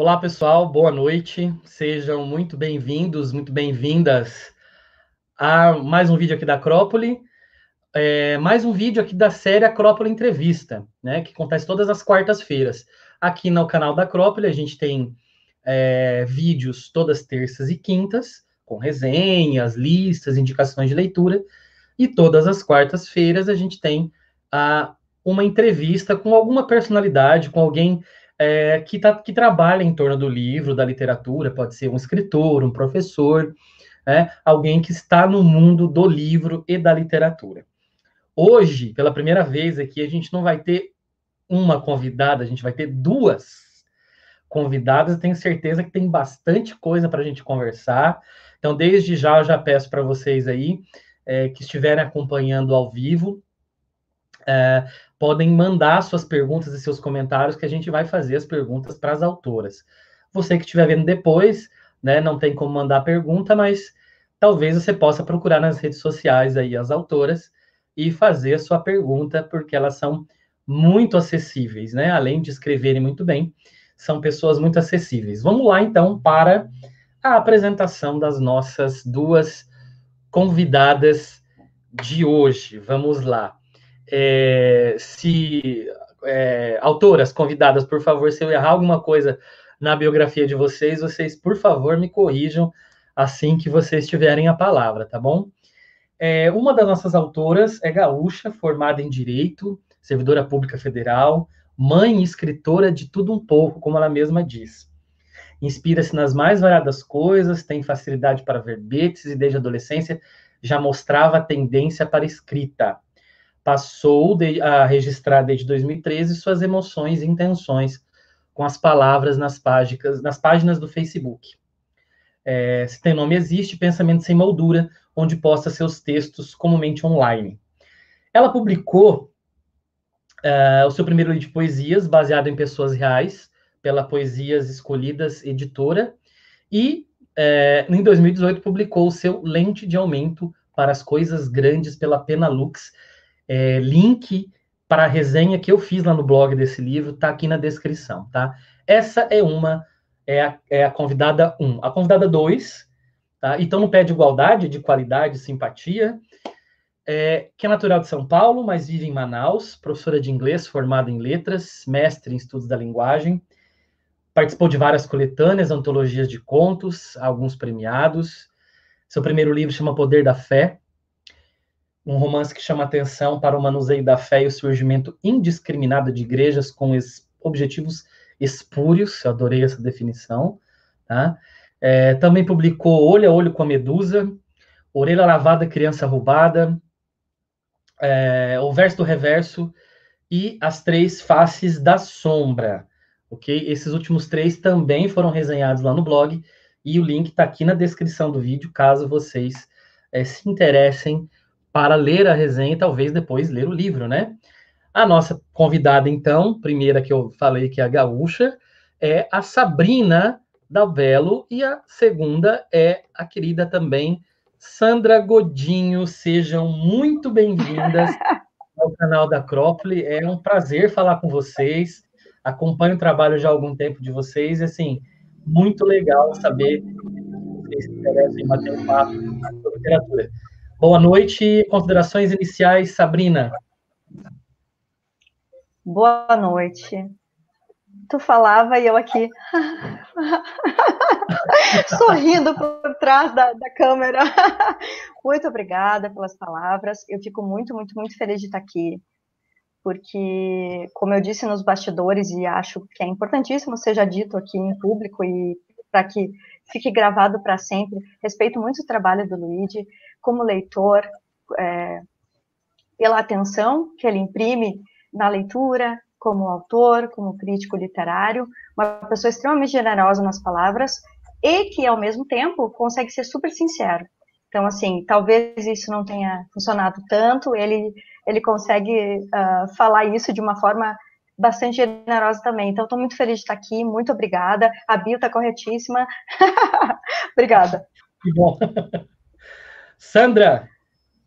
Olá, pessoal, boa noite. Sejam muito bem-vindos, muito bem-vindas a mais um vídeo aqui da Acrópole. É, mais um vídeo aqui da série Acrópole Entrevista, né, que acontece todas as quartas-feiras. Aqui no canal da Acrópole a gente tem é, vídeos todas terças e quintas, com resenhas, listas, indicações de leitura, e todas as quartas-feiras a gente tem a, uma entrevista com alguma personalidade, com alguém é, que, tá, que trabalha em torno do livro, da literatura, pode ser um escritor, um professor, né, alguém que está no mundo do livro e da literatura. Hoje, pela primeira vez aqui, a gente não vai ter uma convidada, a gente vai ter duas convidadas. Tenho certeza que tem bastante coisa para a gente conversar. Então, desde já, eu já peço para vocês aí é, que estiverem acompanhando ao vivo, é, podem mandar suas perguntas e seus comentários, que a gente vai fazer as perguntas para as autoras. Você que estiver vendo depois, né, não tem como mandar pergunta, mas talvez você possa procurar nas redes sociais aí as autoras e fazer a sua pergunta, porque elas são muito acessíveis, né? Além de escreverem muito bem, são pessoas muito acessíveis. Vamos lá, então, para a apresentação das nossas duas convidadas de hoje. Vamos lá. É, se é, autoras convidadas, por favor, se eu errar alguma coisa na biografia de vocês, vocês, por favor, me corrijam assim que vocês tiverem a palavra, tá bom? É, uma das nossas autoras é gaúcha, formada em Direito, servidora pública federal, mãe e escritora de tudo um pouco, como ela mesma diz. Inspira-se nas mais variadas coisas, tem facilidade para verbetes e desde a adolescência já mostrava tendência para escrita passou de, a registrar desde 2013 suas emoções e intenções com as palavras nas páginas, nas páginas do Facebook. É, se tem nome existe, Pensamento Sem Moldura, onde posta seus textos comumente online. Ela publicou uh, o seu primeiro livro de poesias, baseado em pessoas reais, pela Poesias Escolhidas Editora, e uh, em 2018 publicou o seu Lente de Aumento para as Coisas Grandes pela Pena Lux, é, link para a resenha que eu fiz lá no blog desse livro, está aqui na descrição, tá? Essa é uma, é a, é a convidada 1. Um. A convidada 2, tá? Então, no pé de igualdade, de qualidade, simpatia, é, que é natural de São Paulo, mas vive em Manaus, professora de inglês, formada em letras, mestre em estudos da linguagem, participou de várias coletâneas, antologias de contos, alguns premiados. Seu primeiro livro chama Poder da Fé, um romance que chama atenção para o manuseio da fé e o surgimento indiscriminado de igrejas com objetivos espúrios, eu adorei essa definição, tá? É, também publicou Olho a Olho com a Medusa, Orelha Lavada, Criança Roubada, é, O Verso do Reverso e As Três Faces da Sombra, ok? Esses últimos três também foram resenhados lá no blog, e o link está aqui na descrição do vídeo, caso vocês é, se interessem para ler a resenha e talvez depois ler o livro, né? A nossa convidada, então, primeira que eu falei que é a gaúcha, é a Sabrina Dalbello, e a segunda é a querida também Sandra Godinho. Sejam muito bem-vindas ao canal da Acrópole. É um prazer falar com vocês. Acompanho o trabalho já há algum tempo de vocês, e assim, muito legal saber que vocês se interessam em bater um papo sobre literatura. Boa noite. Considerações iniciais, Sabrina. Boa noite. Tu falava e eu aqui sorrindo por trás da, da câmera. muito obrigada pelas palavras. Eu fico muito, muito, muito feliz de estar aqui, porque, como eu disse nos bastidores, e acho que é importantíssimo seja dito aqui em público e para que fique gravado para sempre, respeito muito o trabalho do Luigi como leitor, é, pela atenção que ele imprime na leitura, como autor, como crítico literário, uma pessoa extremamente generosa nas palavras e que, ao mesmo tempo, consegue ser super sincero. Então, assim, talvez isso não tenha funcionado tanto, ele, ele consegue uh, falar isso de uma forma bastante generosa também. Então, estou muito feliz de estar aqui, muito obrigada. A Bio está corretíssima. obrigada. Que bom. Sandra.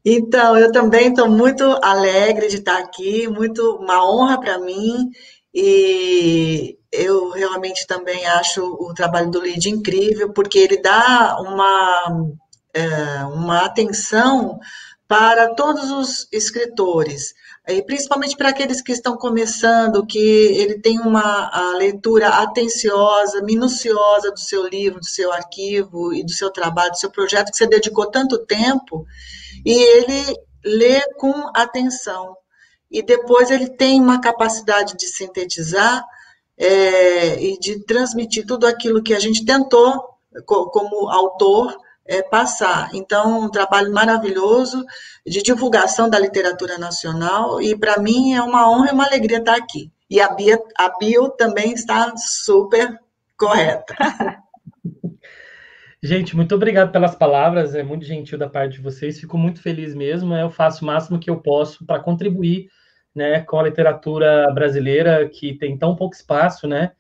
Então, eu também estou muito alegre de estar aqui, muito uma honra para mim e eu realmente também acho o trabalho do Lid incrível, porque ele dá uma, é, uma atenção para todos os escritores, principalmente para aqueles que estão começando, que ele tem uma leitura atenciosa, minuciosa do seu livro, do seu arquivo e do seu trabalho, do seu projeto que você dedicou tanto tempo, e ele lê com atenção. E depois ele tem uma capacidade de sintetizar é, e de transmitir tudo aquilo que a gente tentou, como autor, é, passar. Então, um trabalho maravilhoso de divulgação da literatura nacional, e para mim é uma honra e uma alegria estar aqui. E a, Bia, a bio também está super correta. Gente, muito obrigado pelas palavras, é muito gentil da parte de vocês, fico muito feliz mesmo, eu faço o máximo que eu posso para contribuir né, com a literatura brasileira, que tem tão pouco espaço, né,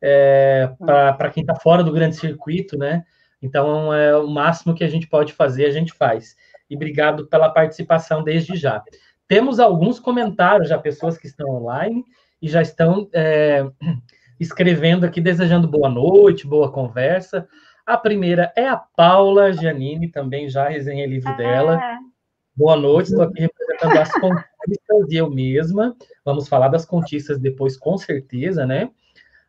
é, para quem está fora do grande circuito, né, então é o máximo que a gente pode fazer, a gente faz. E obrigado pela participação desde já. Temos alguns comentários já, pessoas que estão online e já estão é, escrevendo aqui, desejando boa noite, boa conversa. A primeira é a Paula Giannini, também já resenhei livro dela. Ah. Boa noite, estou aqui representando as contistas e eu mesma. Vamos falar das contistas depois, com certeza, né?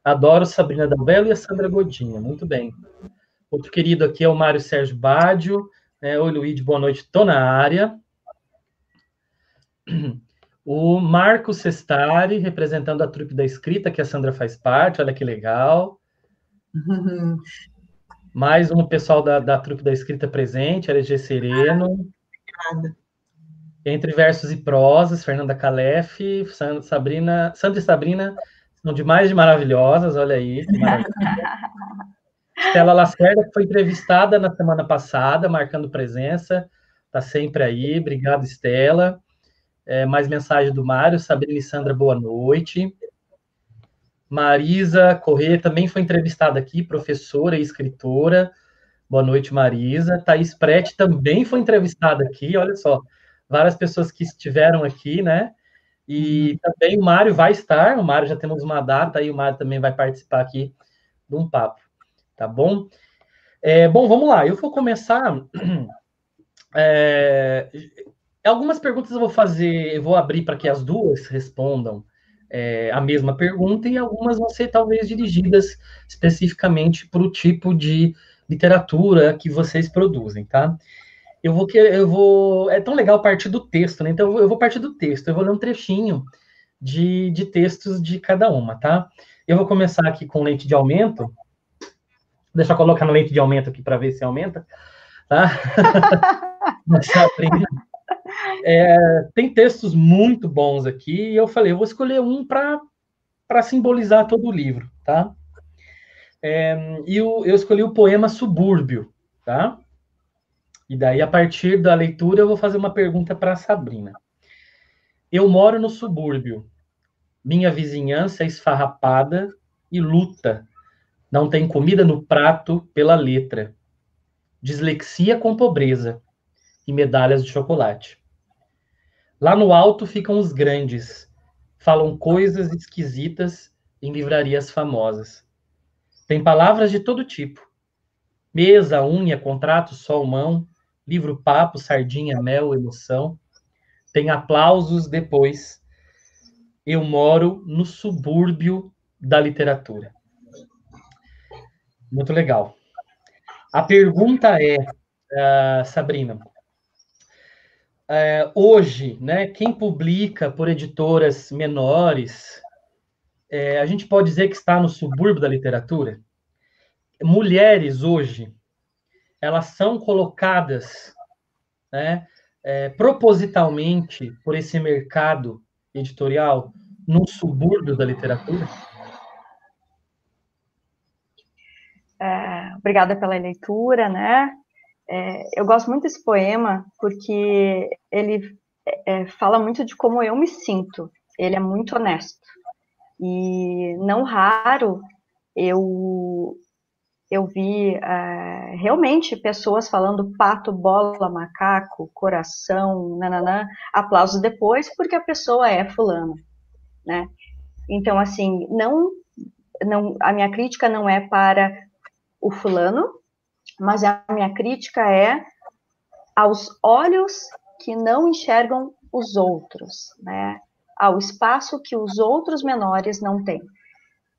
Adoro Sabrina Dalbello e a Sandra Godinha, muito bem. Outro querido aqui é o Mário Sérgio Bádio. Né? Oi, Luiz, boa noite, estou na área. O Marco Sestari, representando a trupe da escrita, que a Sandra faz parte, olha que legal. Mais um pessoal da, da trupe da escrita presente, LG Sereno. Obrigada. Entre versos e prosas, Fernanda Calef, Sabrina, Sandra e Sabrina são demais de maravilhosas, olha aí. Estela Lacerda, que foi entrevistada na semana passada, marcando presença, está sempre aí. Obrigado, Estela. É, mais mensagem do Mário. Sabrina e Sandra, boa noite. Marisa Corrêa também foi entrevistada aqui, professora e escritora. Boa noite, Marisa. Thaís Prete também foi entrevistada aqui, olha só. Várias pessoas que estiveram aqui, né? E também o Mário vai estar, o Mário já temos uma data e o Mário também vai participar aqui de um papo, tá bom? É, bom, vamos lá, eu vou começar. É, algumas perguntas eu vou fazer, eu vou abrir para que as duas respondam é, a mesma pergunta e algumas vão ser talvez dirigidas especificamente para o tipo de literatura que vocês produzem, tá? Eu vou que eu vou é tão legal partir do texto, né? Então eu vou partir do texto. Eu vou ler um trechinho de, de textos de cada uma, tá? Eu vou começar aqui com lente de aumento. Deixa eu colocar na lente de aumento aqui para ver se aumenta, tá? é, tem textos muito bons aqui e eu falei, eu vou escolher um para simbolizar todo o livro, tá? É, e eu, eu escolhi o poema Subúrbio, tá? E daí, a partir da leitura, eu vou fazer uma pergunta para a Sabrina. Eu moro no subúrbio. Minha vizinhança é esfarrapada e luta. Não tem comida no prato pela letra. Dislexia com pobreza e medalhas de chocolate. Lá no alto ficam os grandes. Falam coisas esquisitas em livrarias famosas. Tem palavras de todo tipo. Mesa, unha, contrato, sol, mão, livro, papo, sardinha, mel, emoção. Tem aplausos depois. Eu moro no subúrbio da literatura. Muito legal. A pergunta é, uh, Sabrina, uh, hoje, né, quem publica por editoras menores é, a gente pode dizer que está no subúrbio da literatura? Mulheres hoje, elas são colocadas né, é, propositalmente por esse mercado editorial no subúrbio da literatura? É, obrigada pela leitura, né? É, eu gosto muito desse poema porque ele é, fala muito de como eu me sinto. Ele é muito honesto. E não raro eu eu vi é, realmente pessoas falando pato, bola, macaco, coração, nananã, aplausos depois, porque a pessoa é fulana, né? Então, assim, não, não, a minha crítica não é para o fulano, mas a minha crítica é aos olhos que não enxergam os outros, né? Ao espaço que os outros menores não têm.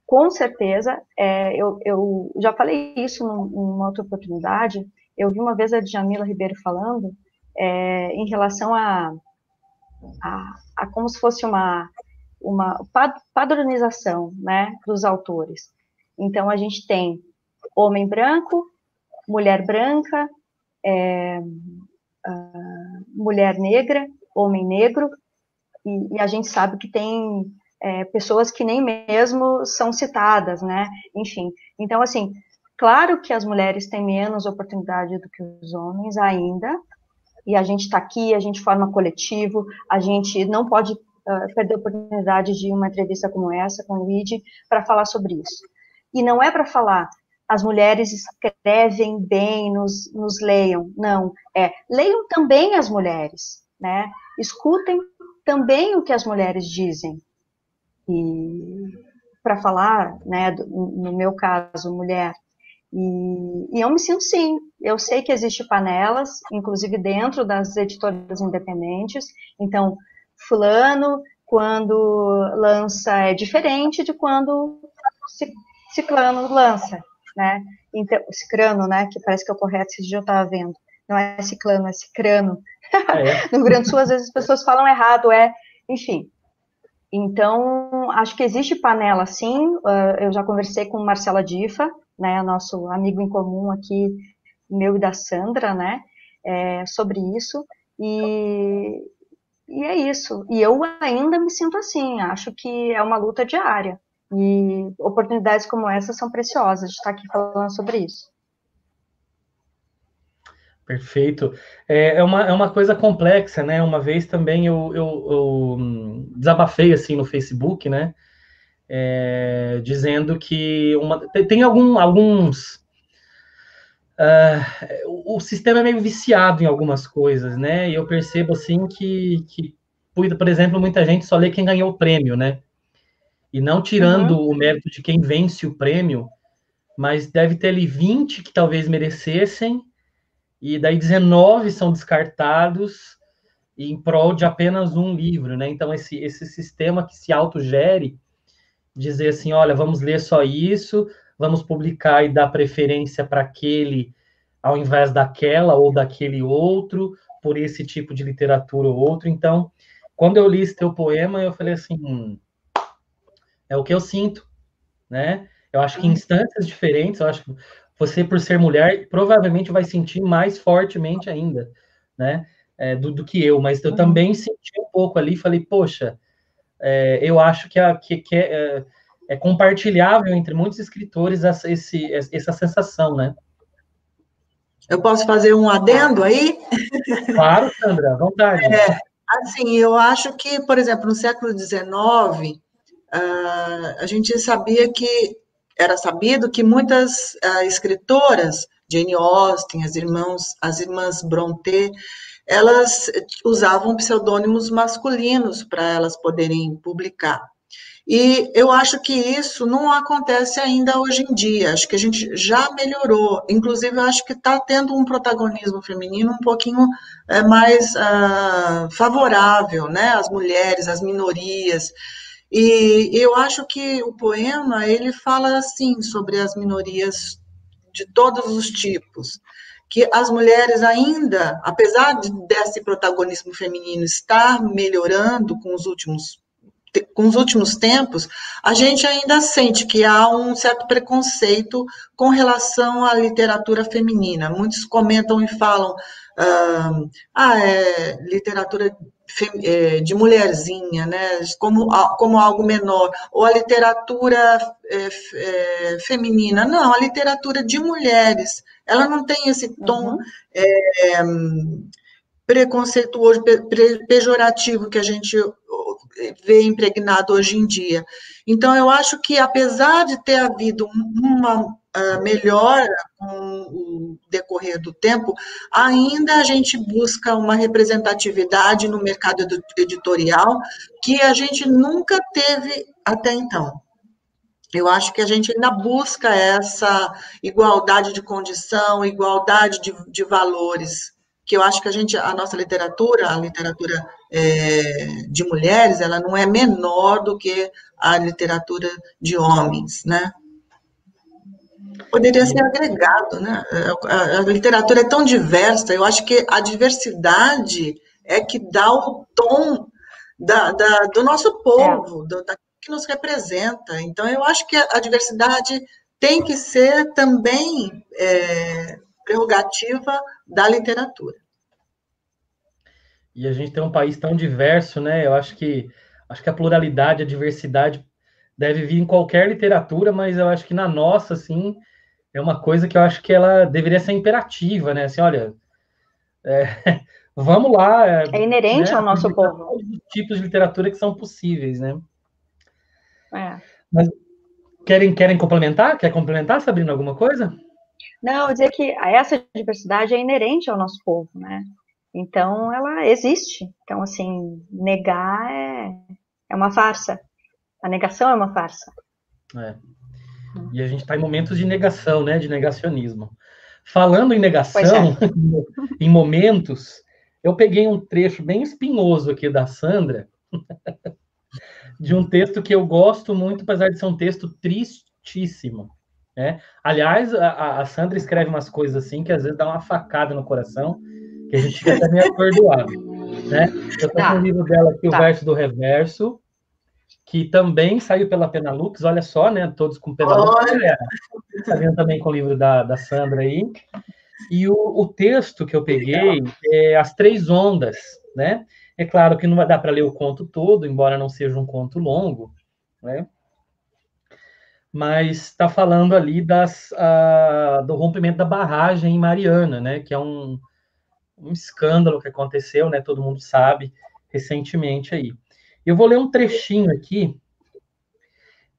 Com certeza, é, eu, eu, já falei isso numa outra oportunidade. Eu vi uma vez a Djamila Ribeiro falando é, em relação a, a, a, como se fosse uma, uma padronização né, dos autores. Então, a gente tem homem branco, mulher branca, é, uh, mulher negra, homem negro, e, e, a gente sabe que tem é, pessoas que nem mesmo são citadas, né? Enfim, então, assim, claro que as mulheres têm menos oportunidade do que os homens ainda, e a gente está aqui, a gente forma coletivo, a gente não pode uh, perder a oportunidade de uma entrevista como essa com o Luigi para falar sobre isso. E não é para falar as mulheres escrevem bem, nos, nos leiam. Não, é leiam também as mulheres, né? Escutem também o que as mulheres dizem. E para falar, né, no meu caso, mulher, e, e, eu me sinto sim. Eu sei que existe panelas, inclusive dentro das editoras independentes. Então, fulano, quando lança, é diferente de quando ciclano lança né? Então, cicrano, né? Que parece que é o correto, esse dia eu estava vendo. Não é ciclano, é cicrano. É. no Rio Grande do Sul, às vezes as pessoas falam errado, é, enfim. Então, acho que existe panela, sim. Uh, eu já conversei com Marcela Difa, né, nosso amigo em comum aqui, meu e da Sandra, né, é, sobre isso. E, e é isso. E eu ainda me sinto assim. Acho que é uma luta diária. E oportunidades como essa são preciosas de estar aqui falando sobre isso. Perfeito. É, é, uma, é uma coisa complexa, né? Uma vez também eu, eu, eu hum, desabafei assim no Facebook, né? É, dizendo que uma, tem algum, alguns. Uh, o sistema é meio viciado em algumas coisas, né? E eu percebo assim que, que, por exemplo, muita gente só lê quem ganhou o prêmio, né? E não tirando uhum. o mérito de quem vence o prêmio, mas deve ter ali 20 que talvez merecessem, e daí 19 são descartados em prol de apenas um livro, né? Então, esse, esse sistema que se autogere, dizer assim, olha, vamos ler só isso, vamos publicar e dar preferência para aquele ao invés daquela ou daquele outro, por esse tipo de literatura ou outro. Então, quando eu li esse teu poema, eu falei assim, hum, é o que eu sinto, né? Eu acho que em uhum. instâncias diferentes, eu acho que você, por ser mulher, provavelmente vai sentir mais fortemente ainda, né? É, do, do, que eu, mas eu uhum. também senti um pouco ali, falei, poxa, é, eu acho que, a, que, que é, é, é, compartilhável entre muitos escritores essa, esse, essa sensação, né? Eu posso fazer um adendo aí? Claro, Sandra, à vontade. É, assim, eu acho que, por exemplo, no século XIX, a gente sabia que era sabido que muitas uh, escritoras, Jane Austen, as irmãos, as irmãs Brontë, elas usavam pseudônimos masculinos para elas poderem publicar. E eu acho que isso não acontece ainda hoje em dia. Acho que a gente já melhorou. Inclusive, acho que está tendo um protagonismo feminino um pouquinho é, mais uh, favorável, né? As mulheres, as minorias. E eu acho que o poema ele fala assim sobre as minorias de todos os tipos, que as mulheres ainda, apesar de, desse protagonismo feminino estar melhorando com os últimos com os últimos tempos, a gente ainda sente que há um certo preconceito com relação à literatura feminina. Muitos comentam e falam, ah, ah é literatura de mulherzinha, né, como, como algo menor, ou a literatura é, é, feminina. Não, a literatura de mulheres, ela não tem esse tom uhum. é, preconceituoso, pejorativo que a gente vê impregnado hoje em dia. Então, eu acho que, apesar de ter havido uma uh, melhora com o decorrer do tempo, ainda a gente busca uma representatividade no mercado editorial que a gente nunca teve até então. Eu acho que a gente ainda busca essa igualdade de condição, igualdade de, de valores, que eu acho que a gente, a nossa literatura, a literatura é, de mulheres, ela não é menor do que a literatura de homens, né? Poderia ser agregado, né? A, a literatura é tão diversa, eu acho que a diversidade é que dá o tom da, da do nosso povo, é. do, da, que nos representa. Então, eu acho que a, diversidade tem que ser também é, prerrogativa da literatura. E a gente tem um país tão diverso, né? Eu acho que acho que a pluralidade, a diversidade deve vir em qualquer literatura, mas eu acho que na nossa, assim, é uma coisa que eu acho que ela deveria ser imperativa, né? Assim, olha, é, vamos lá. É, é inerente né? ao nosso povo. Os tipos de literatura que são possíveis, né? É. Mas querem, querem complementar? Quer complementar, Sabrina, alguma coisa? Não, eu dizer que essa diversidade é inerente ao nosso povo, né? Então, ela existe. Então, assim, negar é, é uma farsa. A negação é uma farsa. É. E a gente está em momentos de negação, né? De negacionismo. Falando em negação, é. em momentos, eu peguei um trecho bem espinhoso aqui da Sandra, de um texto que eu gosto muito, apesar de ser um texto tristíssimo. Né? Aliás, a, a, Sandra escreve umas coisas assim que às vezes dá uma facada no coração, que a gente fica até meio. Né? Eu estou tá. com o livro dela aqui, tá. o verso do reverso, que também saiu pela Penalux, olha só, né? Todos com Penalux. Olha. também com o livro da, da Sandra aí. E o, o texto que eu peguei é As Três Ondas, né? É claro que não vai dar para ler o conto todo, embora não seja um conto longo, né? Mas está falando ali das, uh, do rompimento da barragem em Mariana, né? Que é um, um escândalo que aconteceu, né? Todo mundo sabe recentemente aí. Eu vou ler um trechinho aqui,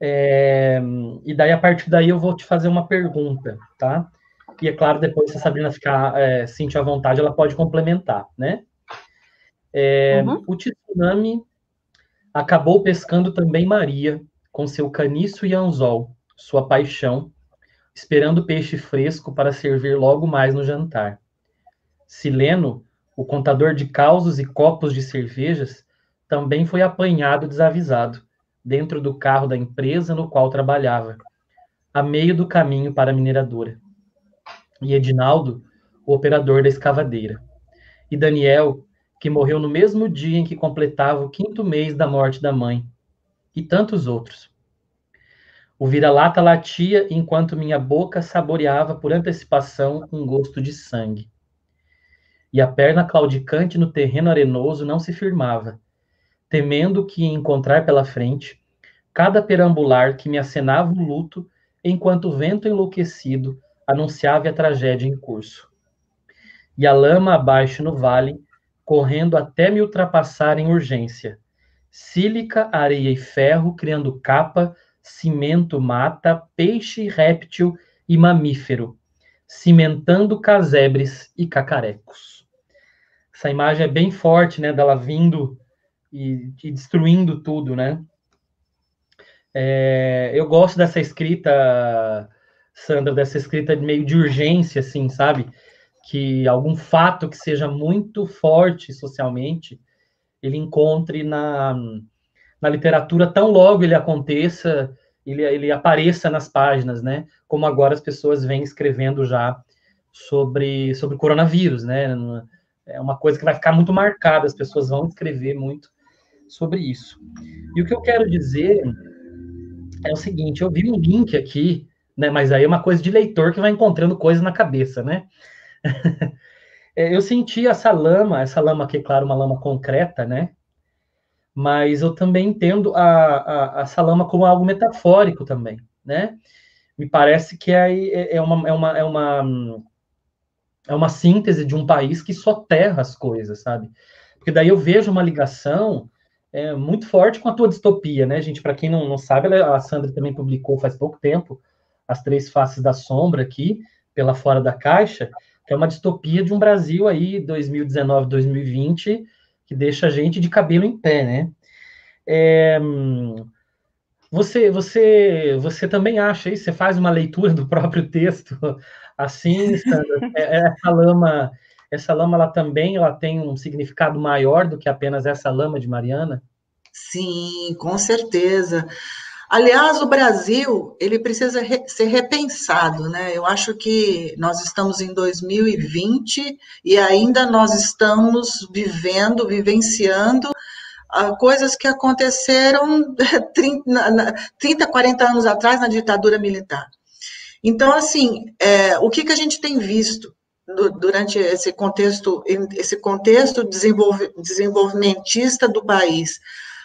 é, e daí a partir daí eu vou te fazer uma pergunta, tá? E é claro, depois se a Sabrina ficar é, sentir à vontade, ela pode complementar, né? É, uhum. O tsunami acabou pescando também Maria, com seu caniço e anzol, sua paixão, esperando peixe fresco para servir logo mais no jantar. Sileno, o contador de causos e copos de cervejas, também foi apanhado desavisado, dentro do carro da empresa no qual trabalhava, a meio do caminho para a mineradora. E Edinaldo, o operador da escavadeira. E Daniel, que morreu no mesmo dia em que completava o quinto mês da morte da mãe, e tantos outros. O vira-lata latia enquanto minha boca saboreava por antecipação um gosto de sangue. E a perna claudicante no terreno arenoso não se firmava, temendo que ia encontrar pela frente cada perambular que me acenava o luto enquanto o vento enlouquecido anunciava a tragédia em curso. E a lama abaixo no vale correndo até me ultrapassar em urgência. Sílica, areia e ferro, criando capa, cimento, mata, peixe, réptil e mamífero, cimentando casebres e cacarecos. Essa imagem é bem forte, né, dela vindo e, e destruindo tudo, né? É, eu gosto dessa escrita, Sandra, dessa escrita meio de urgência, assim, sabe? que algum fato que seja muito forte socialmente, ele encontre na, na literatura tão logo ele aconteça, ele, ele apareça nas páginas, né? Como agora as pessoas vêm escrevendo já sobre, sobre coronavírus, né? É uma coisa que vai ficar muito marcada, as pessoas vão escrever muito sobre isso. E o que eu quero dizer é o seguinte, eu vi um link aqui, né? Mas aí é uma coisa de leitor que vai encontrando coisas na cabeça, né? É, eu senti essa lama, essa lama aqui, claro, uma lama concreta, né? Mas eu também entendo a, a, essa lama como algo metafórico também, né? Me parece que é, é, é, uma, é, uma, é, uma, é uma síntese de um país que soterra as coisas, sabe? Porque daí eu vejo uma ligação é, muito forte com a tua distopia, né, gente? Para quem não, não sabe, a Sandra também publicou faz pouco tempo As Três Faces da Sombra aqui, pela Fora da Caixa, que é uma distopia de um Brasil aí, 2019, 2020, que deixa a gente de cabelo em pé, né? É, você, você, você também acha isso? Você faz uma leitura do próprio texto assim? É, é essa lama essa lama ela também ela tem um significado maior do que apenas essa lama de Mariana? Sim, com certeza. Aliás, o Brasil ele precisa re ser repensado, né? Eu acho que nós estamos em 2020 e ainda nós estamos vivendo, vivenciando uh, coisas que aconteceram 30, 30, 40 anos atrás na ditadura militar. Então, assim, é, o que, que a gente tem visto? durante esse contexto, esse contexto desenvolvimentista do país.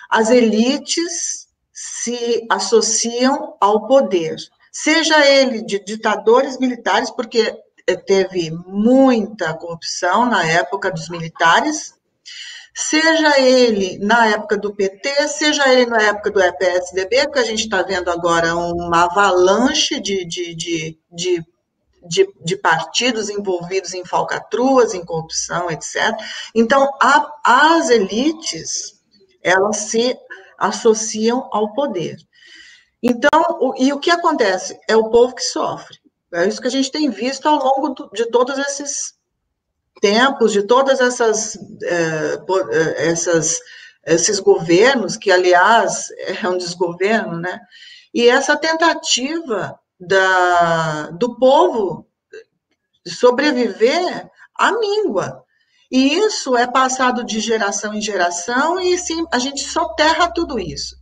As elites se associam ao poder, seja ele de ditadores militares, porque teve muita corrupção na época dos militares, seja ele na época do PT, seja ele na época do EPSDB, que a gente está vendo agora uma avalanche de, de, de, de de, de, partidos envolvidos em falcatruas, em corrupção, etc. Então, a, as elites, elas se associam ao poder. Então, o, e o que acontece? É o povo que sofre. É isso que a gente tem visto ao longo do, de todos esses tempos, de todas essas, é, essas esses governos, que, aliás, é um desgoverno, né? E essa tentativa da, do povo sobreviver à míngua. E isso é passado de geração em geração e sim, a gente soterra tudo isso.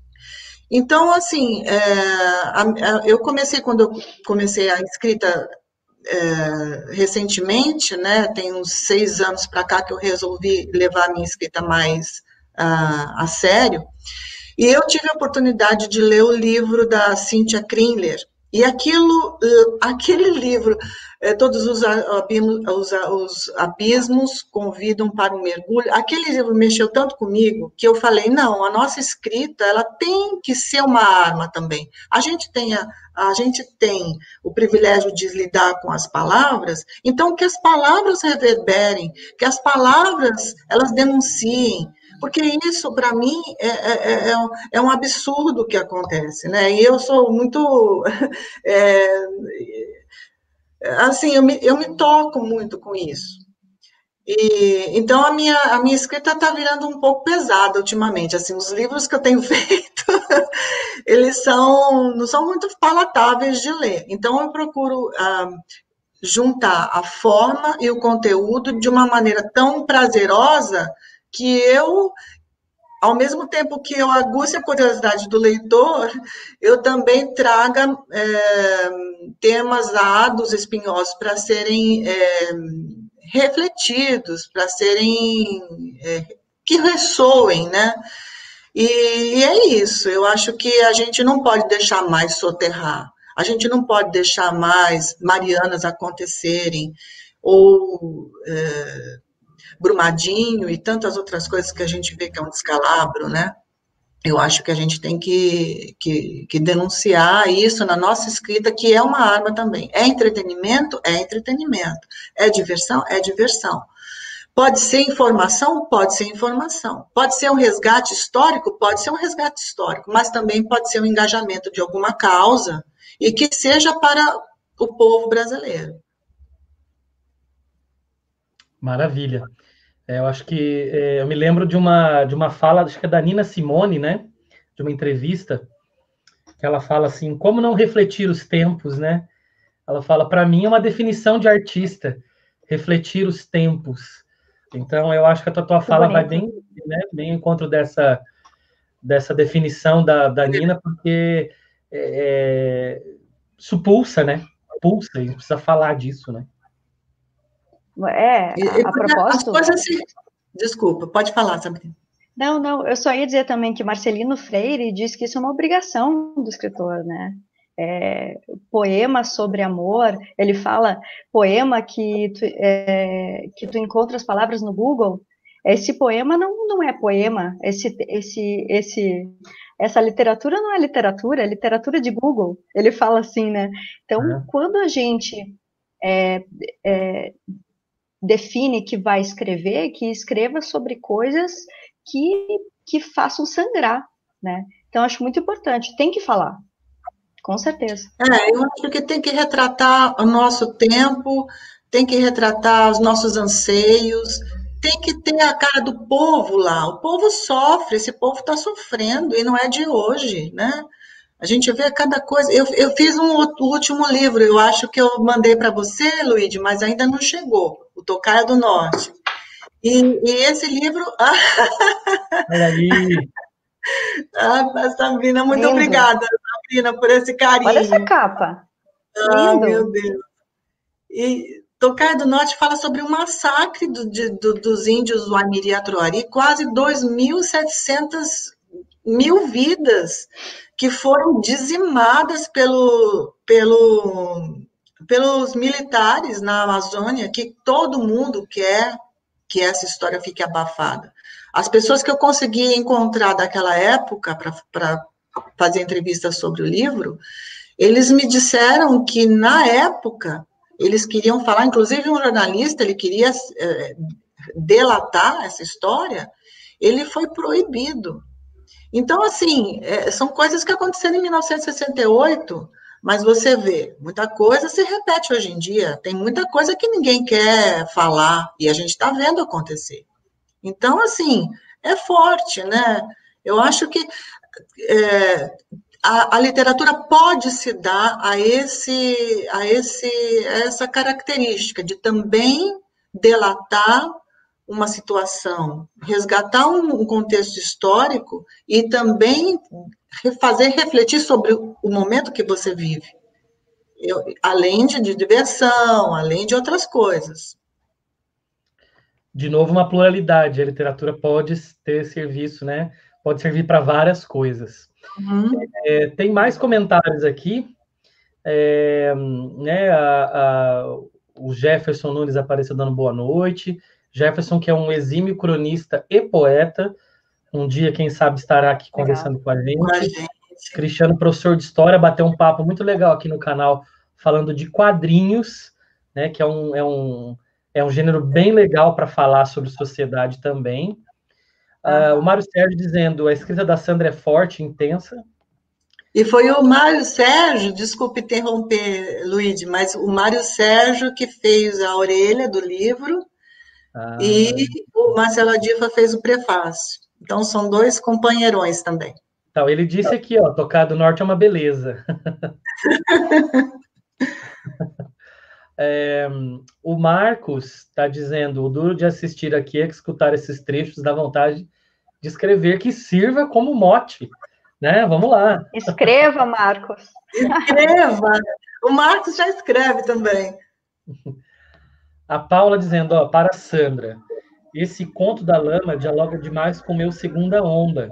Então, assim, é, eu comecei, quando eu comecei a escrita é, recentemente, né, tem uns seis anos para cá que eu resolvi levar a minha escrita mais a sério, e eu tive a oportunidade de ler o livro da Cynthia Krinler, e aquilo, aquele livro, é, todos os abismos, os abismos convidam para um mergulho. Aquele livro mexeu tanto comigo que eu falei: não, a nossa escrita ela tem que ser uma arma também. A gente tem a, a gente tem o privilégio de lidar com as palavras, então que as palavras reverberem, que as palavras elas denunciem, porque isso, para mim, é, é, é, é, um absurdo que acontece, né? E eu sou muito. É, assim, eu me, eu me toco muito com isso. E, então, a minha, a minha escrita está virando um pouco pesada ultimamente. Assim, os livros que eu tenho feito, eles são, não são muito palatáveis de ler. Então, eu procuro. Ah, juntar a forma e o conteúdo de uma maneira tão prazerosa que eu, ao mesmo tempo que eu aguce a curiosidade do leitor, eu também traga é, temas árduos, espinhosos, para serem é, refletidos, para serem. É, que ressoem, né? E, e é isso, eu acho que a gente não pode deixar mais soterrar, a gente não pode deixar mais Marianas acontecerem, ou é, Brumadinho e tantas outras coisas que a gente vê que é um descalabro, né? Eu acho que a gente tem que, que, que, denunciar isso na nossa escrita, que é uma arma também. É entretenimento? É entretenimento. É diversão? É diversão. Pode ser informação? Pode ser informação. Pode ser um resgate histórico? Pode ser um resgate histórico, mas também pode ser um engajamento de alguma causa e que seja para o povo brasileiro. Maravilha. É, eu acho que é, eu me lembro de uma de uma fala, acho que é da Nina Simone, né? De uma entrevista que ela fala assim, como não refletir os tempos, né? Ela fala, para mim é uma definição de artista, refletir os tempos. Então eu acho que a tua, tua fala vai bem, né, bem em encontro dessa dessa definição da, da Nina, porque é, é isso pulsa, né? Pulsa, a gente precisa falar disso, né? É, a, a propósito. Se... Desculpa, pode falar, Sabrina. Não, não, eu só ia dizer também que Marcelino Freire diz que isso é uma obrigação do escritor, né? É, poema sobre amor, ele fala poema que tu, é, que tu encontra as palavras no Google, esse poema não, não é poema, esse, esse, esse, essa literatura não é literatura, é literatura de Google. Ele fala assim, né? Então, é. quando a gente é, é, define que vai escrever, que escreva sobre coisas que, que façam sangrar, né? Então, acho muito importante, tem que falar, com certeza. É, eu acho que tem que retratar o nosso tempo, tem que retratar os nossos anseios, tem que ter a cara do povo lá. O povo sofre, esse povo está sofrendo, e não é de hoje, né? A gente vê cada coisa. Eu, eu fiz um último livro, eu acho que eu mandei para você, Luíde, mas ainda não chegou. O Tocaia do Norte. E, e esse livro. Olha aí. Ah, Sabrina, muito Lindo. obrigada, Sabrina, por esse carinho. Olha essa capa. Ah, meu Deus. E Tocaia do Norte fala sobre o massacre do, de, do, dos índios do Amiri Atruari, quase 2.700 mil vidas que foram dizimadas pelo, pelo, pelos militares na Amazônia, que todo mundo quer que essa história fique abafada. As pessoas que eu consegui encontrar daquela época para fazer entrevistas sobre o livro, eles me disseram que na época eles queriam falar, inclusive um jornalista, ele queria é, delatar essa história, ele foi proibido. Então, assim, é, são coisas que aconteceram em 1968, mas você vê, muita coisa se repete hoje em dia, tem muita coisa que ninguém quer falar, e a gente está vendo acontecer. Então, assim, é forte, né? Eu acho que é, a, a, literatura pode se dar a esse, a esse, a essa característica de também delatar uma situação, resgatar um, um contexto histórico e também fazer refletir sobre o, momento que você vive. Eu, além de, de diversão, além de outras coisas. De novo, uma pluralidade. A literatura pode ter serviço, né? Pode servir para várias coisas. Uhum. É, tem mais comentários aqui. É, né, a, a, o Jefferson Nunes apareceu dando boa noite. Jefferson, que é um exímio cronista e poeta, um dia, quem sabe, estará aqui legal. conversando gente. Com a gente. Cristiano, professor de história, bateu um papo muito legal aqui no canal, falando de quadrinhos, né, que é um, é um, é um gênero bem legal para falar sobre sociedade também. Uh, o Mário Sérgio dizendo: a escrita da Sandra é forte, intensa. E foi o Mário Sérgio, desculpe interromper, Luíde, mas o Mário Sérgio que fez a orelha do livro ah. e o Marcelo Adifa fez o prefácio. Então são dois companheirões também. Então, ele disse aqui, ó, tocar do norte é uma beleza. É, o Marcos está dizendo: o duro de assistir aqui é que escutar esses trechos dá vontade de escrever que sirva como mote. Né? Vamos lá. Escreva, Marcos. Escreva. O Marcos já escreve também. A Paula dizendo: ó, para a Sandra, esse conto da lama dialoga demais com o meu segunda onda.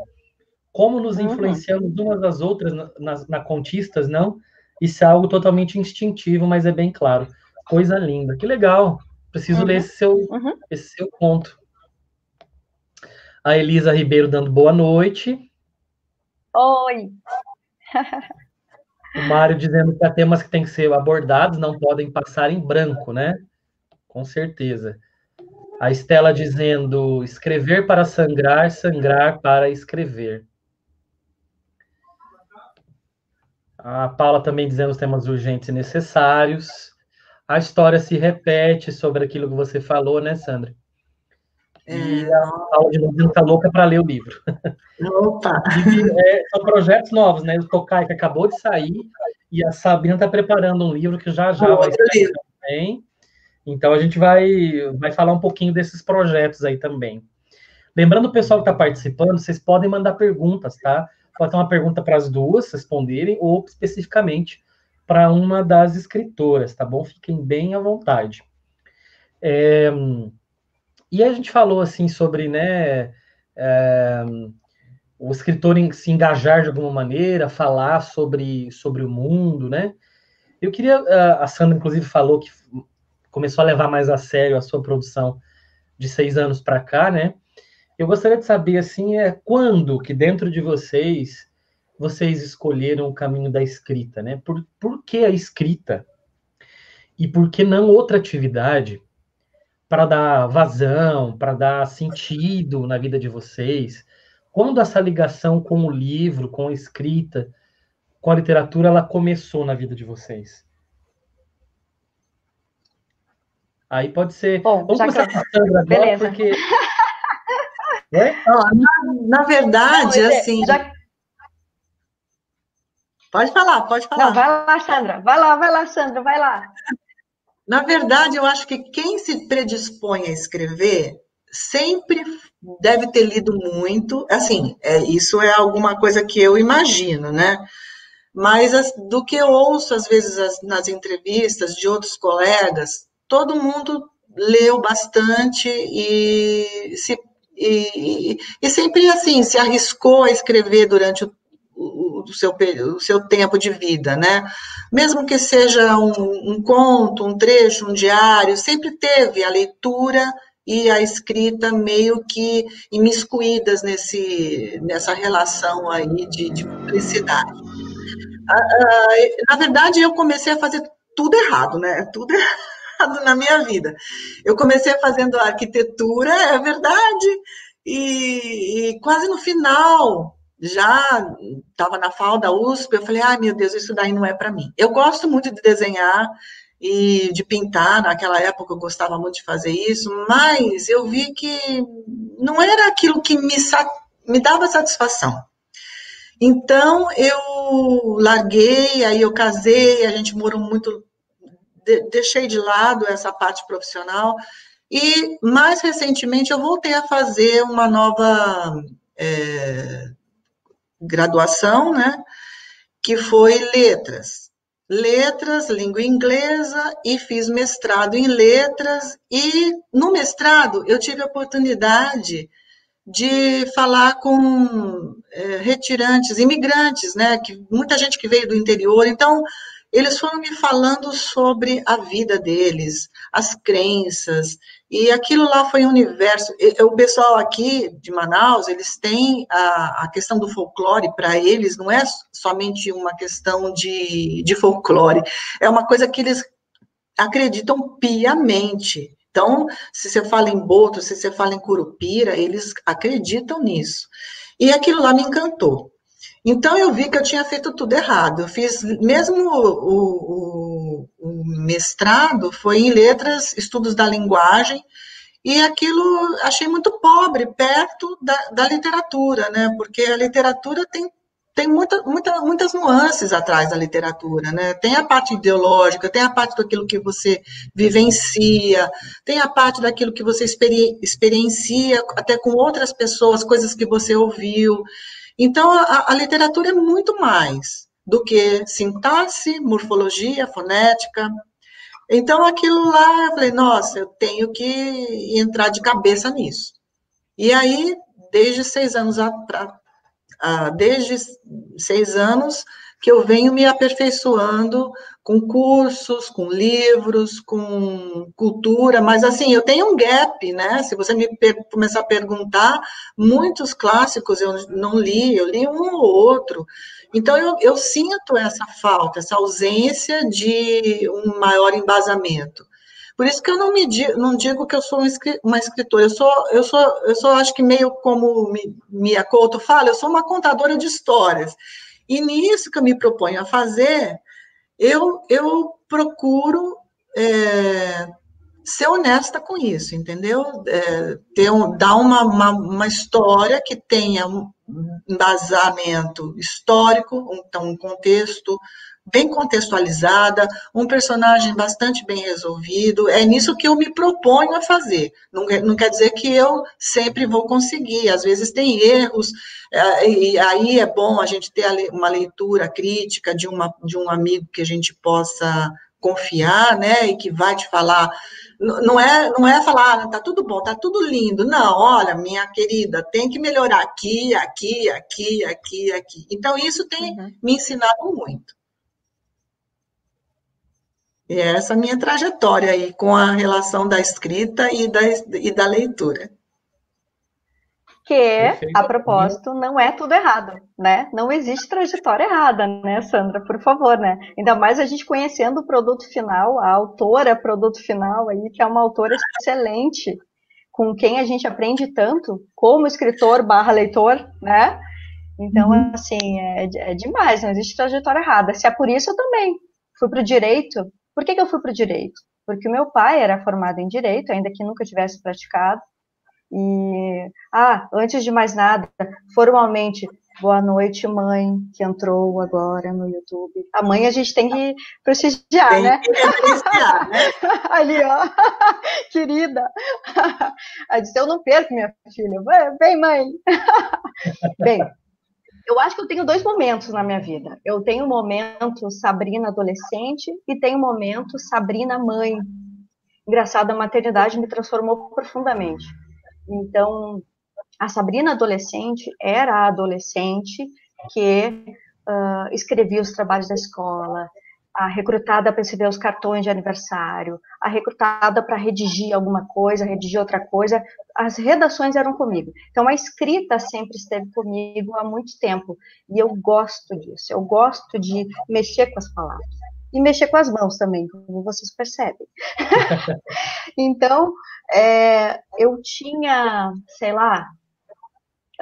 Como nos uhum. influenciamos umas às outras na, na, na contistas, não? Isso é algo totalmente instintivo, mas é bem claro. Coisa linda. Que legal. Preciso uhum. ler esse seu, uhum. esse seu conto. A Elisa Ribeiro dando boa noite. Oi. o Mário dizendo que há temas que têm que ser abordados, não podem passar em branco, né? Com certeza. A Estela dizendo escrever para sangrar, sangrar para escrever. A Paula também dizendo os temas urgentes e necessários a história se repete sobre aquilo que você falou, né, Sandra? É... E a Paula de novo está louca para ler o livro. Opa! E, é, são projetos novos, né? O Tokai, que acabou de sair, e a Sabina está preparando um livro que já já vai sair também. Então, a gente vai, vai falar um pouquinho desses projetos aí também. Lembrando o pessoal que está participando, vocês podem mandar perguntas, tá? Ter uma pergunta para as duas responderem, ou especificamente para uma das escritoras, tá bom? Fiquem bem à vontade. É, e a gente falou assim sobre, né, é, o escritor em, se engajar de alguma maneira, falar sobre, sobre o mundo, né? Eu queria, a Sandra inclusive falou que começou a levar mais a sério a sua produção de seis anos para cá, né? Eu gostaria de saber, assim, é quando que dentro de vocês vocês escolheram o caminho da escrita, né? Por, por que a escrita? E por que não outra atividade para dar vazão, para dar sentido na vida de vocês? Quando essa ligação com o livro, com a escrita, com a literatura, ela começou na vida de vocês? Aí pode ser. Bom, Vamos começar que... com a Sandra agora, Beleza. porque. Na, na, verdade, Não, assim. Já... Pode falar, pode falar. Não, vai lá, Sandra. Vai lá, vai lá, Sandra, vai lá. Na verdade, eu acho que quem se predispõe a escrever sempre deve ter lido muito. Assim, é, isso é alguma coisa que eu imagino, né? Mas as, do que eu ouço, às vezes, as, nas entrevistas de outros colegas, todo mundo leu bastante e, se, e, e sempre, assim, se arriscou a escrever durante o o, seu, o seu tempo de vida, né? Mesmo que seja um, um conto, um trecho, um diário, sempre teve a leitura e a escrita meio que imiscuídas nesse, nessa relação aí de, de publicidade. Na verdade, eu comecei a fazer tudo errado, né? Tudo errado na minha vida. Eu comecei fazendo arquitetura, é verdade, e, e quase no final já estava na FAO da USP, eu falei, ai meu Deus, isso daí não é para mim. Eu gosto muito de desenhar e de pintar, naquela época eu gostava muito de fazer isso, mas eu vi que não era aquilo que me, me dava satisfação. Então eu larguei, aí eu casei, a gente morou muito, de, deixei de lado essa parte profissional, e mais recentemente eu voltei a fazer uma nova. É, graduação, né? Que foi letras. Letras, língua inglesa, e fiz mestrado em letras. E no mestrado eu tive a oportunidade de falar com é, retirantes, imigrantes, né? Que, muita gente que veio do interior. Então, eles foram me falando sobre a vida deles, as crenças, e aquilo lá foi um universo. O pessoal aqui de Manaus, eles têm a, a questão do folclore, para eles, não é somente uma questão de, de folclore, é uma coisa que eles acreditam piamente. Então, se você fala em boto, se você fala em curupira, eles acreditam nisso. E aquilo lá me encantou. Então eu vi que eu tinha feito tudo errado. Eu fiz mesmo o, o, o mestrado foi em letras, estudos da linguagem, e aquilo achei muito pobre perto da, da literatura, né? Porque a literatura tem tem muita, muita, muitas nuances atrás da literatura, né? Tem a parte ideológica, tem a parte daquilo que você vivencia, tem a parte daquilo que você experiencia até com outras pessoas, coisas que você ouviu. Então, a, a literatura é muito mais do que sintaxe, morfologia, fonética. Então, aquilo lá, eu falei, nossa, eu tenho que entrar de cabeça nisso. E aí, desde seis anos, pra, desde seis anos, que eu venho me aperfeiçoando com cursos, com livros, com cultura, mas assim, eu tenho um gap, né? Se você me começar a perguntar, muitos clássicos eu não li, eu li um ou outro. Então, eu, eu sinto essa falta, essa ausência de um maior embasamento. Por isso que eu não me digo, não digo que eu sou uma escritora, eu sou, eu sou, eu sou acho que meio como Mia Couto fala, eu sou uma contadora de histórias. E nisso que eu me proponho a fazer, eu, eu procuro é, ser honesta com isso, entendeu? É, ter um, dar uma, uma, uma, história que tenha um embasamento histórico, então um contexto bem contextualizada, um personagem bastante bem resolvido. É nisso que eu me proponho a fazer. Não, não quer dizer que eu sempre vou conseguir. Às vezes tem erros, é, e aí é bom a gente ter uma leitura crítica de, uma, de um amigo que a gente possa confiar, né, e que vai te falar não é, não é falar, ah, tá tudo bom, tá tudo lindo. Não, olha, minha querida, tem que melhorar aqui, aqui, aqui, aqui, aqui. Então, isso tem uhum. me ensinado muito. E é essa minha trajetória aí com a relação da escrita e da, e da leitura. que, a propósito, não é tudo errado, né? Não existe trajetória errada, né, Sandra? Por favor, né? Ainda mais a gente conhecendo o produto final, a autora produto final aí, que é uma autora excelente, com quem a gente aprende tanto, como escritor barra leitor, né? Então, uhum. assim, é, é demais, não existe trajetória errada. Se é por isso, eu também fui para o direito. Por que, que eu fui para o direito? Porque o meu pai era formado em direito, ainda que nunca tivesse praticado, e, ah, antes de mais nada, formalmente, boa noite, mãe, que entrou agora no YouTube. A mãe a gente tem que prestigiar, tem né? Que prestigiar, né? Ali, ó, querida. Ela disse, eu não perco, minha filha. Vem, mãe. Bem, eu acho que eu tenho dois momentos na minha vida. Eu tenho o momento Sabrina adolescente e tenho o momento Sabrina mãe. Engraçado, a maternidade me transformou profundamente. Então, a Sabrina adolescente era a adolescente que uh, escrevia os trabalhos da escola, a recrutada para escrever os cartões de aniversário, a recrutada para redigir alguma coisa, redigir outra coisa, as redações eram comigo. Então a escrita sempre esteve comigo há muito tempo e eu gosto disso. Eu gosto de mexer com as palavras e mexer com as mãos também, como vocês percebem. então, é, eu tinha, sei lá,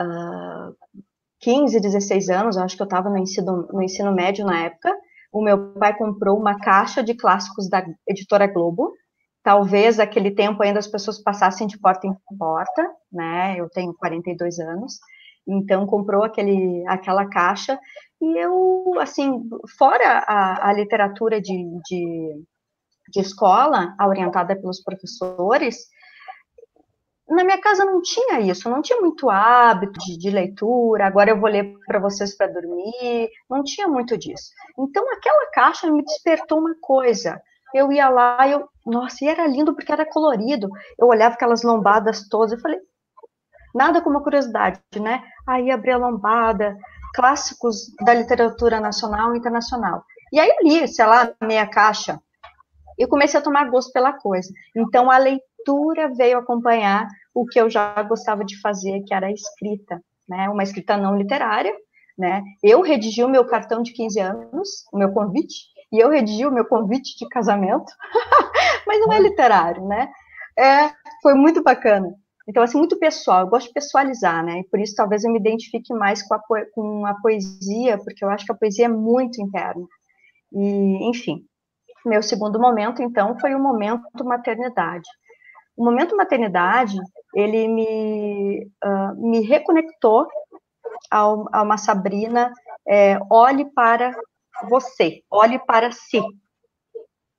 uh, 15, 16 anos, acho que eu estava no ensino, no ensino médio na época. O meu pai comprou uma caixa de clássicos da editora Globo. Talvez aquele tempo ainda as pessoas passassem de porta em porta, né? Eu tenho 42 anos. Então comprou aquele, aquela caixa e eu, assim, fora a, a literatura de, de, de escola, orientada pelos professores, na minha casa não tinha isso, não tinha muito hábito de, de leitura. Agora eu vou ler para vocês para dormir, não tinha muito disso. Então aquela caixa me despertou uma coisa. Eu ia lá, eu, nossa, e era lindo porque era colorido. Eu olhava aquelas lombadas todas, eu falei, nada como curiosidade, né? Aí abri a lombada, clássicos da literatura nacional e internacional. E aí eu li, sei lá, meia caixa. Eu comecei a tomar gosto pela coisa. Então a leitura veio acompanhar o que eu já gostava de fazer, que era a escrita, né? Uma escrita não literária, né? Eu redigi o meu cartão de 15 anos, o meu convite, e eu redigi o meu convite de casamento, mas não é literário, né? É, foi muito bacana. Então, assim, muito pessoal, eu gosto de pessoalizar, né? E por isso talvez eu me identifique mais com a, com a poesia, porque eu acho que a poesia é muito interna. E, enfim, meu segundo momento, então, foi o momento maternidade. O momento maternidade, ele me, uh, me reconectou a, uma Sabrina, é, olhe para você, olhe para si,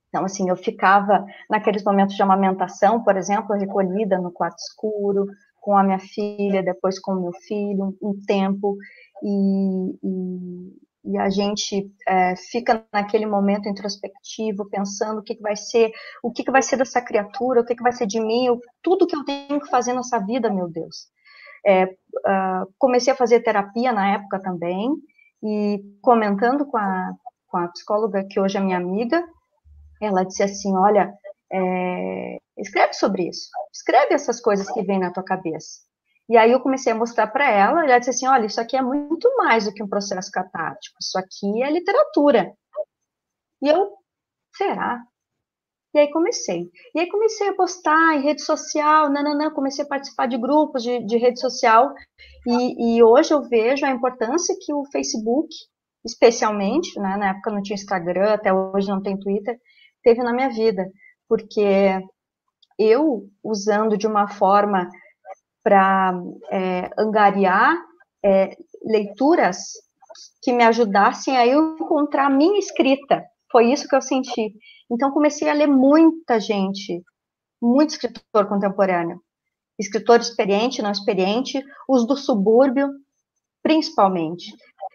então, assim, eu ficava naqueles momentos de amamentação, por exemplo, recolhida no quarto escuro, com a minha filha, depois com o meu filho, um tempo, e, e, e a gente é, fica naquele momento introspectivo, pensando o que, que vai ser, o que, que vai ser dessa criatura, o que, que vai ser de mim, tudo que eu tenho que fazer nessa vida, meu Deus. É, uh, comecei a fazer terapia na época também, e comentando com a, com a psicóloga, que hoje é minha amiga, ela disse assim: Olha, é, escreve sobre isso, escreve essas coisas que vêm na tua cabeça. E aí eu comecei a mostrar para ela, e ela disse assim: Olha, isso aqui é muito mais do que um processo catártico, isso aqui é literatura. E eu, será? E aí comecei. E aí comecei a postar em rede social, nananã, comecei a participar de grupos de, de rede social, e, e hoje eu vejo a importância que o Facebook, especialmente, né, na época não tinha Instagram, até hoje não tem Twitter, teve na minha vida, porque eu, usando de uma forma para é, angariar é, leituras que me ajudassem a eu encontrar a minha escrita, foi isso que eu senti. Então, comecei a ler muita gente, muito escritor contemporâneo, escritor experiente, não experiente, os do subúrbio, principalmente.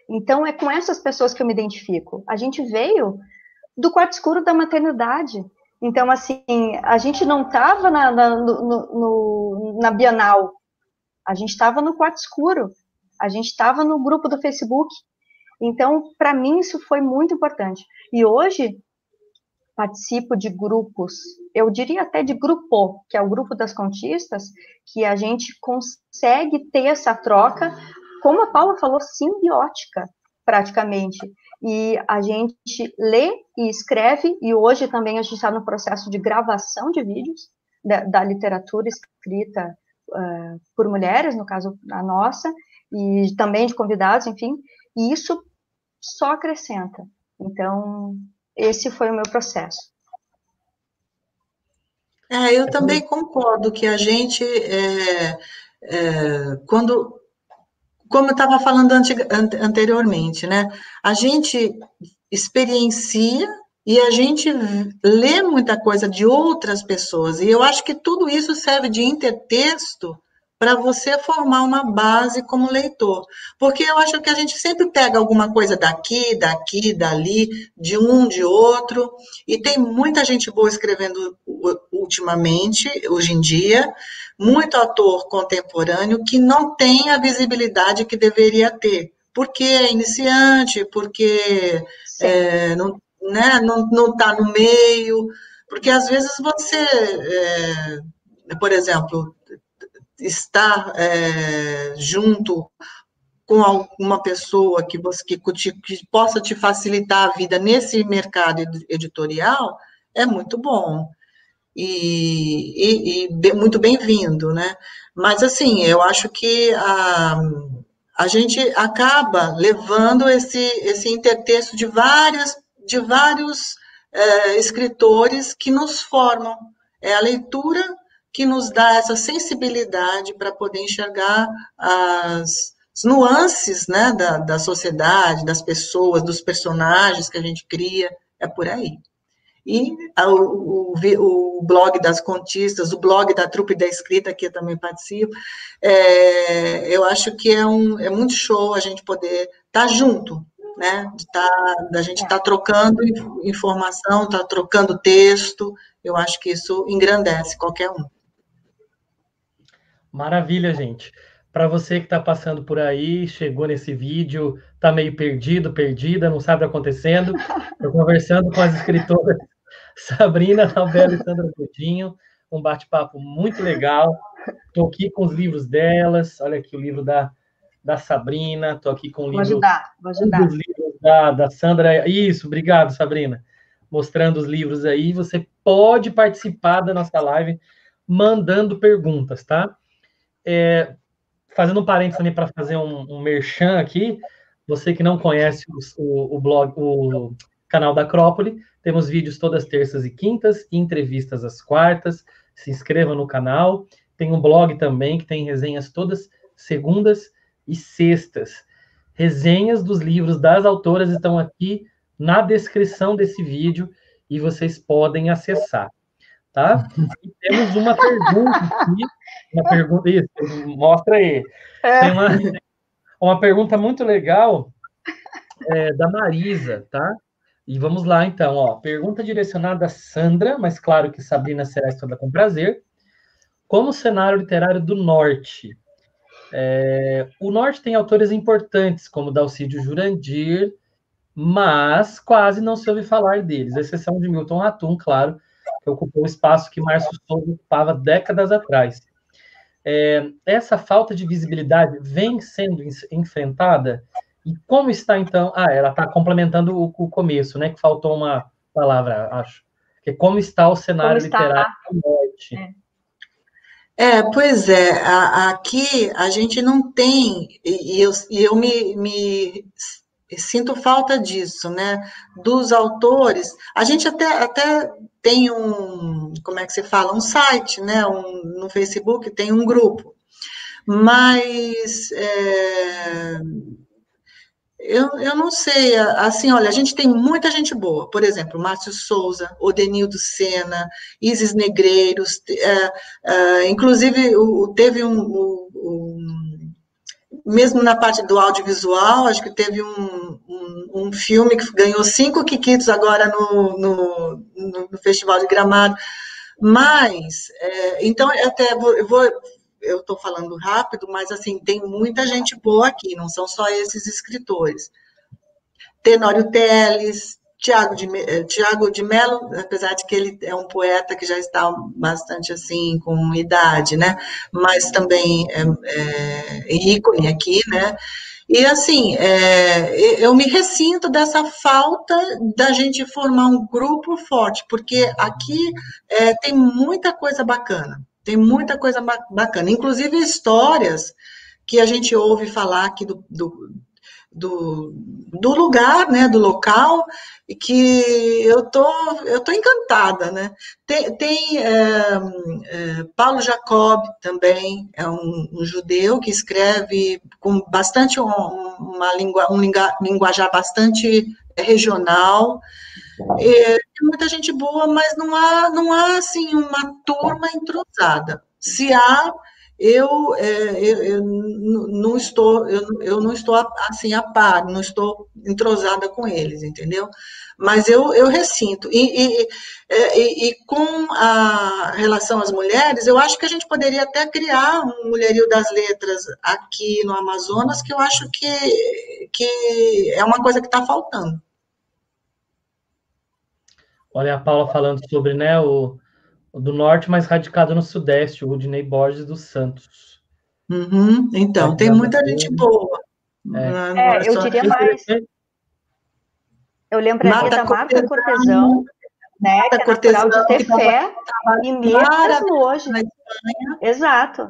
Então, é com essas pessoas que eu me identifico. A gente veio do quarto escuro da maternidade. Então, assim, a gente não estava na, na, no, na Bienal, a gente estava no quarto escuro, a gente estava no grupo do Facebook. Então, para mim, isso foi muito importante. E hoje, participo de grupos, eu diria até de grupo, que é o grupo das contistas, que a gente consegue ter essa troca, como a Paula falou, simbiótica, praticamente. E a gente lê e escreve, e hoje também a gente está no processo de gravação de vídeos da, da literatura escrita por mulheres, no caso a nossa, e também de convidados, enfim, e isso só acrescenta. Então, esse foi o meu processo. É, eu também concordo que a gente, é, é, quando, como eu estava falando anteriormente, né, a gente experiencia e a gente lê muita coisa de outras pessoas, e eu acho que tudo isso serve de intertexto para você formar uma base como leitor. Porque eu acho que a gente sempre pega alguma coisa daqui, daqui, dali, de um, de outro, e tem muita gente boa escrevendo ultimamente, hoje em dia, muito autor contemporâneo que não tem a visibilidade que deveria ter, porque é iniciante, porque é, não né, não, não tá no meio, porque às vezes você, é, por exemplo, estar é, junto com alguma pessoa que você que, que, possa te facilitar a vida nesse mercado editorial é muito bom e, e, e muito bem-vindo, né? Mas assim, eu acho que a, a gente acaba levando esse, esse intertexto de várias de vários é, escritores que nos formam. É a leitura que nos dá essa sensibilidade para poder enxergar as, nuances né, da, da sociedade, das pessoas, dos personagens que a gente cria, é por aí. E o, o, o, blog das contistas, o blog da trupe da escrita, que eu também participo, é, eu acho que é, um, é muito show a gente poder estar tá junto, né? De tá, da gente estar tá trocando informação, estar tá trocando texto, eu acho que isso engrandece qualquer um. Maravilha, gente. Para você que está passando por aí, chegou nesse vídeo, está meio perdido, perdida, não sabe o que está acontecendo, estou conversando com as escritoras Sabrina Nalbela e Sandra Coutinho, um bate-papo muito legal. Estou aqui com os livros delas, olha aqui o livro da, da Sabrina, estou aqui com o livro... Vou ajudar, vou ajudar. Um livros da, da Sandra, isso, obrigado, Sabrina. Mostrando os livros aí, você pode participar da nossa live mandando perguntas, tá? É, fazendo um parênteses também para fazer um, um merchan aqui, você que não conhece o, o, blog, o canal da Acrópole, temos vídeos todas terças e quintas, e entrevistas às quartas. Se inscreva no canal. Tem um blog também que tem resenhas todas segundas e sextas. Resenhas dos livros das autoras estão aqui na descrição desse vídeo e vocês podem acessar, tá? E temos uma pergunta aqui uma pergunta, isso, mostra aí. É. Tem uma, uma pergunta muito legal é, da Marisa, tá? E vamos lá, então, ó. Pergunta direcionada a Sandra, mas claro que Sabrina será estudada com prazer. Como cenário literário do Norte? É, o Norte tem autores importantes, como Dalcídio Jurandir, mas quase não se ouve falar deles, exceção de Milton Ratum, claro, que ocupou o espaço que Márcio Souza ocupava décadas atrás. É, essa falta de visibilidade vem sendo enfrentada? E como está, então? Ah, ela está complementando o, o, começo, né? Que faltou uma palavra, acho. Que é como está o cenário literário do norte. É. é. pois é, a, aqui a gente não tem, e eu, eu me, me sinto falta disso, né? Dos autores, a gente até, até tem um, como é que se fala, um site, né? Um, no Facebook tem um grupo, mas é, eu, eu não sei, assim, olha, a gente tem muita gente boa, por exemplo, Márcio Souza, Odenildo Sena, Isis Negreiros, é, é, inclusive o, teve um, um mesmo na parte do audiovisual, acho que teve um, um, um filme que ganhou cinco Kikitos agora no, no, no, Festival de Gramado. Mas, é, então, eu até vou, vou eu estou falando rápido, mas assim, tem muita gente boa aqui, não são só esses escritores. Tenório Teles, Tiago de, eh, Tiago de Mello, apesar de que ele é um poeta que já está bastante assim com idade, né? Mas também é, é ícone aqui, né? E assim, é, eu me ressinto dessa falta da gente formar um grupo forte, porque aqui é, tem muita coisa bacana, tem muita coisa bacana, inclusive histórias que a gente ouve falar aqui do, do do, do lugar, né, do local, e que eu tô, eu tô encantada, né? Tem, tem é, é, Paulo Jacob também, é um, um, judeu que escreve com bastante um, uma língua, um linguajar bastante regional, é, tem muita gente boa, mas não há, não há assim uma turma entrosada. Se há eu, é, eu, eu, não estou eu, eu não estou assim a par, não estou entrosada com eles, entendeu? Mas eu, eu ressinto. E, e, é, e, e, com a relação às mulheres, eu acho que a gente poderia até criar um mulherio das letras aqui no Amazonas, que eu acho que, que é uma coisa que está faltando. Olha a Paula falando sobre né, o, do norte, mas radicado no sudeste, o Rudinei Borges dos Santos. Uhum, então, tem muita gente boa. É, é eu diria mais. Eu lembraria Mata da Marta Cortesão, né, Marta que é Cortesão, de ter fé, e mesmo hoje... Exato.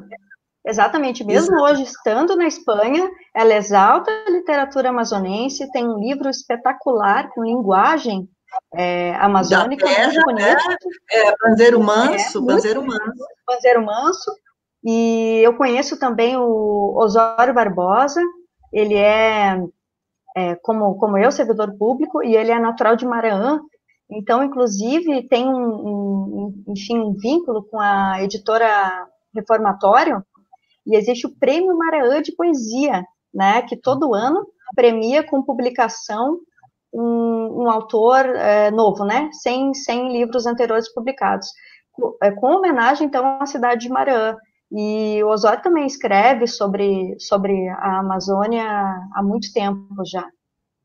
Exatamente, mesmo Exato. hoje, estando na Espanha, ela exalta a literatura amazonense, tem um livro espetacular com linguagem é, amazônica, terra, muito bonito. Né? É, Banzeiro Manso, é, Banzeiro Manso. Banzeiro Manso. E eu conheço também o Osório Barbosa, ele é, é, como, como eu, servidor público, e ele é natural de Maraã, então, inclusive, tem um, um, enfim, um vínculo com a editora Reformatório, e existe o Prêmio Maraã de Poesia, né, que todo ano premia com publicação um, um autor é, novo, né? Sem, sem livros anteriores publicados. Com, é, com homenagem, então, à cidade de Marã. E o Osório também escreve sobre, sobre a Amazônia há muito tempo já.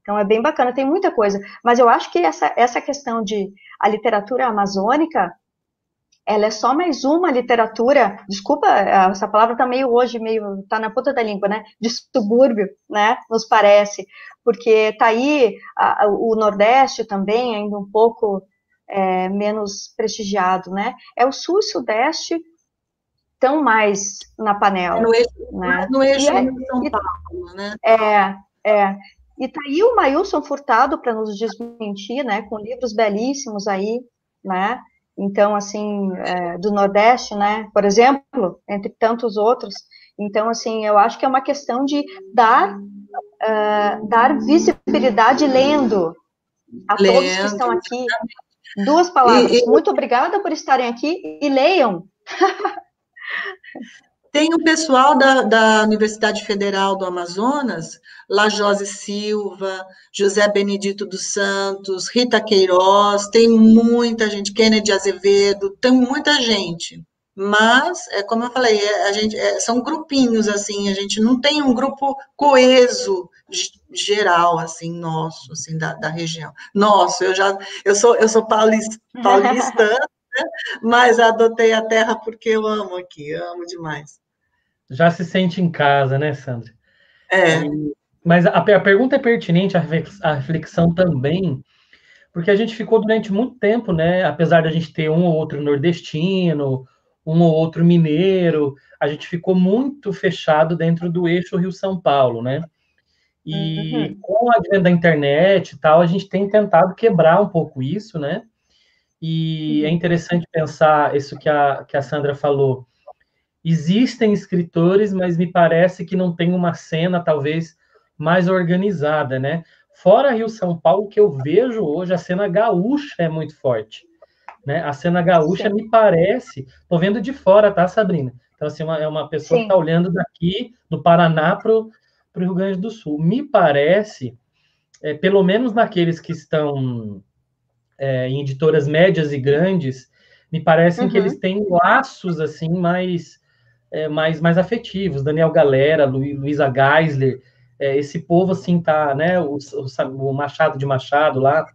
Então é bem bacana, tem muita coisa. Mas eu acho que essa, essa questão de a literatura amazônica, ela é só mais uma literatura, desculpa, essa palavra está meio hoje, meio, tá na ponta da língua, né, de subúrbio, né, nos parece, porque tá aí a, o Nordeste também, ainda um pouco é, menos prestigiado, né, é o Sul e Sudeste tão mais na panela. É no eixo, né? no eixo é, São Paulo, né? É, é. E tá aí o Mailson Furtado para nos desmentir, né, com livros belíssimos aí, né, então, assim, é, do Nordeste, né, por exemplo, entre tantos outros. Então, assim, eu acho que é uma questão de dar, uh, dar visibilidade lendo a lendo, todos que estão aqui. Duas palavras. E, e... Muito obrigada por estarem aqui e leiam. Tem o pessoal da, da Universidade Federal do Amazonas, Lajose Silva, José Benedito dos Santos, Rita Queiroz, tem muita gente, Kennedy Azevedo, tem muita gente. Mas, é como eu falei, é, a gente, é, são grupinhos, assim, a gente não tem um grupo coeso geral, assim, nosso, assim, da, da região. Nosso, eu já, eu sou, eu sou paulista, paulistana, né? mas adotei a terra porque eu amo aqui, eu amo demais já se sente em casa, né, Sandra? É. mas a, a, pergunta é pertinente, a reflexão também, porque a gente ficou durante muito tempo, né, apesar da gente ter um ou outro nordestino, um ou outro mineiro, a gente ficou muito fechado dentro do eixo Rio-São Paulo, né? E uhum. com o advento da internet e tal, a gente tem tentado quebrar um pouco isso, né? E é uhum. interessante pensar isso que a, que a Sandra falou, Existem escritores, mas me parece que não tem uma cena talvez mais organizada, né? Fora Rio São Paulo, que eu vejo hoje, a cena gaúcha é muito forte. Né? A cena gaúcha Sim. me parece, tô vendo de fora, tá, Sabrina? Então, assim, uma, é uma pessoa Sim. que está olhando daqui, do Paraná para o Rio Grande do Sul. Me parece, é, pelo menos naqueles que estão é, em editoras médias e grandes, me parecem uhum. que eles têm laços, assim, mais é, mais, mais afetivos, Daniel Galera, Lu, Luísa Geisler, é, esse povo assim tá, né, o, o, o, Machado de Machado lá,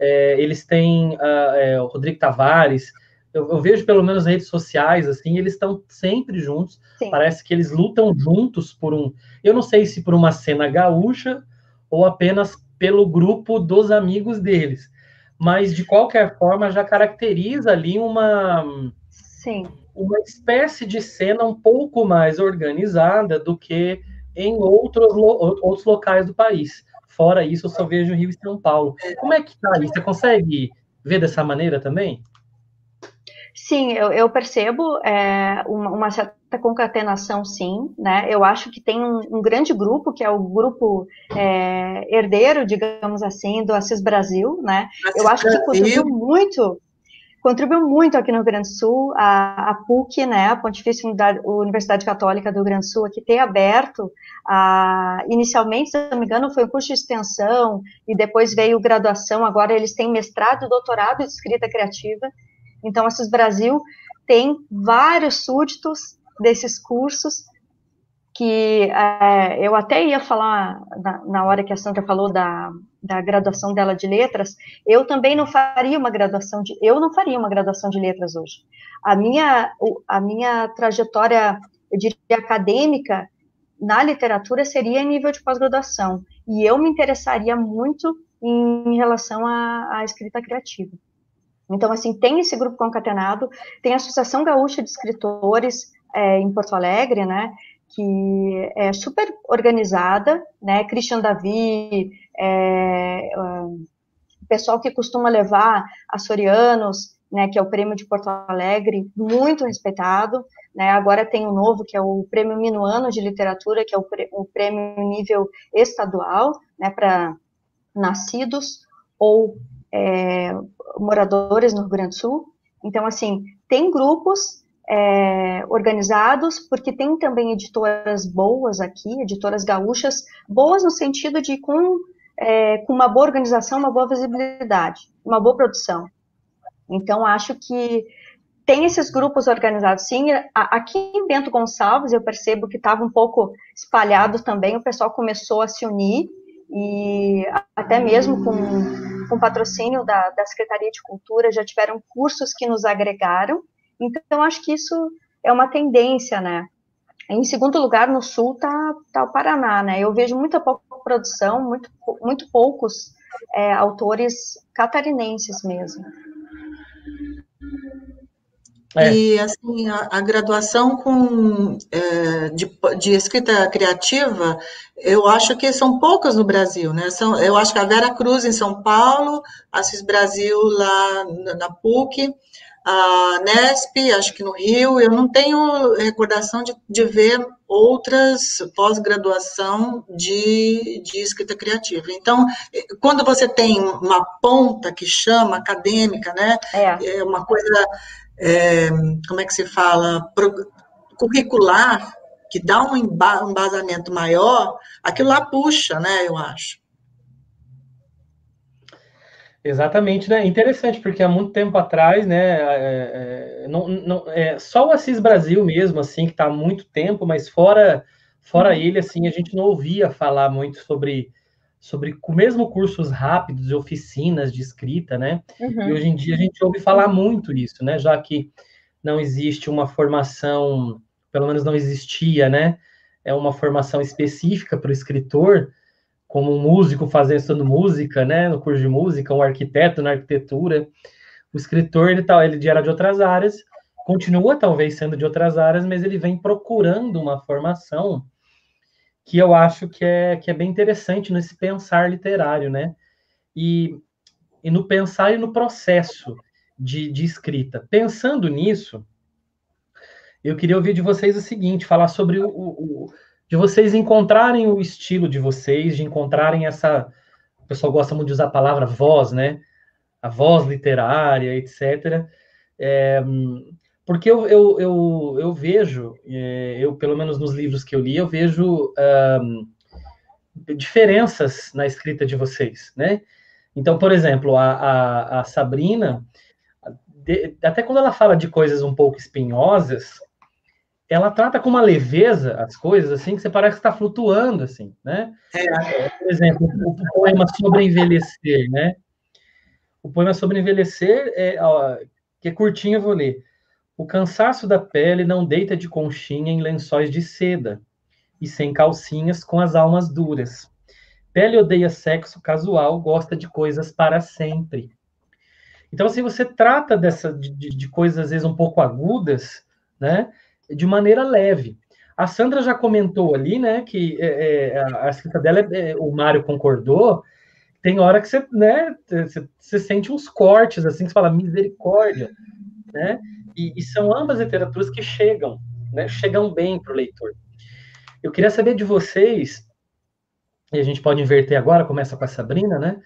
é, eles têm uh, é, o Rodrigo Tavares, eu, eu, vejo pelo menos redes sociais, assim, eles estão sempre juntos, Sim. parece que eles lutam juntos por um, eu não sei se por uma cena gaúcha ou apenas pelo grupo dos amigos deles, mas de qualquer forma já caracteriza ali uma... Sim. Uma espécie de cena um pouco mais organizada do que em outros, outros locais do país. Fora isso, eu só vejo Rio e São Paulo. Como é que tá aí? Você consegue ver dessa maneira também? Sim, eu, eu percebo é, uma, uma, certa concatenação, sim, né? Eu acho que tem um, um grande grupo, que é o grupo é, herdeiro, digamos assim, do Assis Brasil, né? Eu acho que contribuiu muito contribuiu muito aqui no Rio Grande do Sul, a, a PUC, né, a Pontifícia Universidade Católica do Rio Grande do Sul, aqui ter aberto, a, inicialmente, se não me engano, foi um curso de extensão, e depois veio graduação, agora eles têm mestrado e doutorado de escrita criativa, então, CIS Brasil tem vários súditos desses cursos, que é, eu até ia falar na, na, hora que a Sandra falou da, da graduação dela de letras, eu também não faria uma graduação de, eu não faria uma graduação de letras hoje. A minha, a minha trajetória, eu diria, acadêmica na literatura seria em nível de pós-graduação, e eu me interessaria muito em relação à, à escrita criativa. Então, assim, tem esse grupo concatenado, tem a Associação Gaúcha de Escritores é, em Porto Alegre, né, que é super organizada, né? Christian Davi, é, o pessoal que costuma levar Açorianos, né, que é o prêmio de Porto Alegre, muito respeitado, né, agora tem um novo, que é o prêmio Minuano de Literatura, que é o, o prêmio nível estadual, né, para nascidos ou é, moradores no Rio Grande do Sul, então, assim, tem grupos é, organizados, porque tem também editoras boas aqui, editoras gaúchas, boas no sentido de com, é, com uma boa organização, uma boa visibilidade, uma boa produção. Então, acho que tem esses grupos organizados, sim. Aqui em Bento Gonçalves, eu percebo que estava um pouco espalhado também, o pessoal começou a se unir, e até mesmo com, com patrocínio da, da Secretaria de Cultura, já tiveram cursos que nos agregaram, então, acho que isso é uma tendência, né? Em segundo lugar, no sul está tá o Paraná, né? Eu vejo muita pouca produção, muito, muito poucos é, autores catarinenses mesmo. É. E assim, a, a graduação com, é, de, de, escrita criativa, eu acho que são poucas no Brasil, né? São, eu acho que a Vera Cruz em São Paulo, a CIS Brasil lá na, na PUC, a Nesp, acho que no Rio, eu não tenho recordação de, de ver outras pós-graduação de, de escrita criativa. Então, quando você tem uma ponta que chama acadêmica, né, é, é uma coisa, é, como é que se fala, curricular, que dá um embasamento maior, aquilo lá puxa, né, eu acho. Exatamente, né? Interessante, porque há muito tempo atrás, né, é, é, não, não, é, só o Assis Brasil mesmo, assim, que está há muito tempo, mas fora, fora ele, assim, a gente não ouvia falar muito sobre, sobre mesmo cursos rápidos e oficinas de escrita, né? Uhum. E hoje em dia a gente ouve falar muito isso, né? Já que não existe uma formação, pelo menos não existia, né? É uma formação específica para o escritor, como um músico fazendo estudando música, né, no curso de música, um arquiteto na arquitetura. O escritor, ele, tá, ele era de outras áreas, continua talvez sendo de outras áreas, mas ele vem procurando uma formação que eu acho que é, que é bem interessante nesse pensar literário, né? E, e no pensar e no processo de, de escrita. Pensando nisso, eu queria ouvir de vocês o seguinte, falar sobre o, o de vocês encontrarem o estilo de vocês, de encontrarem essa. O pessoal gosta muito de usar a palavra voz, né? A voz literária, etc. É, porque eu, eu, eu, eu vejo, é, eu pelo menos nos livros que eu li, eu vejo um, diferenças na escrita de vocês, né? Então, por exemplo, a, a, a Sabrina, de, até quando ela fala de coisas um pouco espinhosas, ela trata com uma leveza as coisas, assim, que você parece que está flutuando, assim, né? É. Por exemplo, o poema sobre envelhecer, né? O poema sobre envelhecer, é, ó, que é curtinho, eu vou ler. O cansaço da pele não deita de conchinha em lençóis de seda, e sem calcinhas com as almas duras. Pele odeia sexo casual, gosta de coisas para sempre. Então, assim, você trata dessa, de, de coisas, às vezes, um pouco agudas, né, de maneira leve. A Sandra já comentou ali, né, que é, é, a escrita dela, é, o Mário concordou, tem hora que você, né, você, você, sente uns cortes, assim, que você fala, misericórdia, né, e, e são ambas literaturas que chegam, né, chegam bem para o leitor. Eu queria saber de vocês, e a gente pode inverter agora, começa com a Sabrina, né,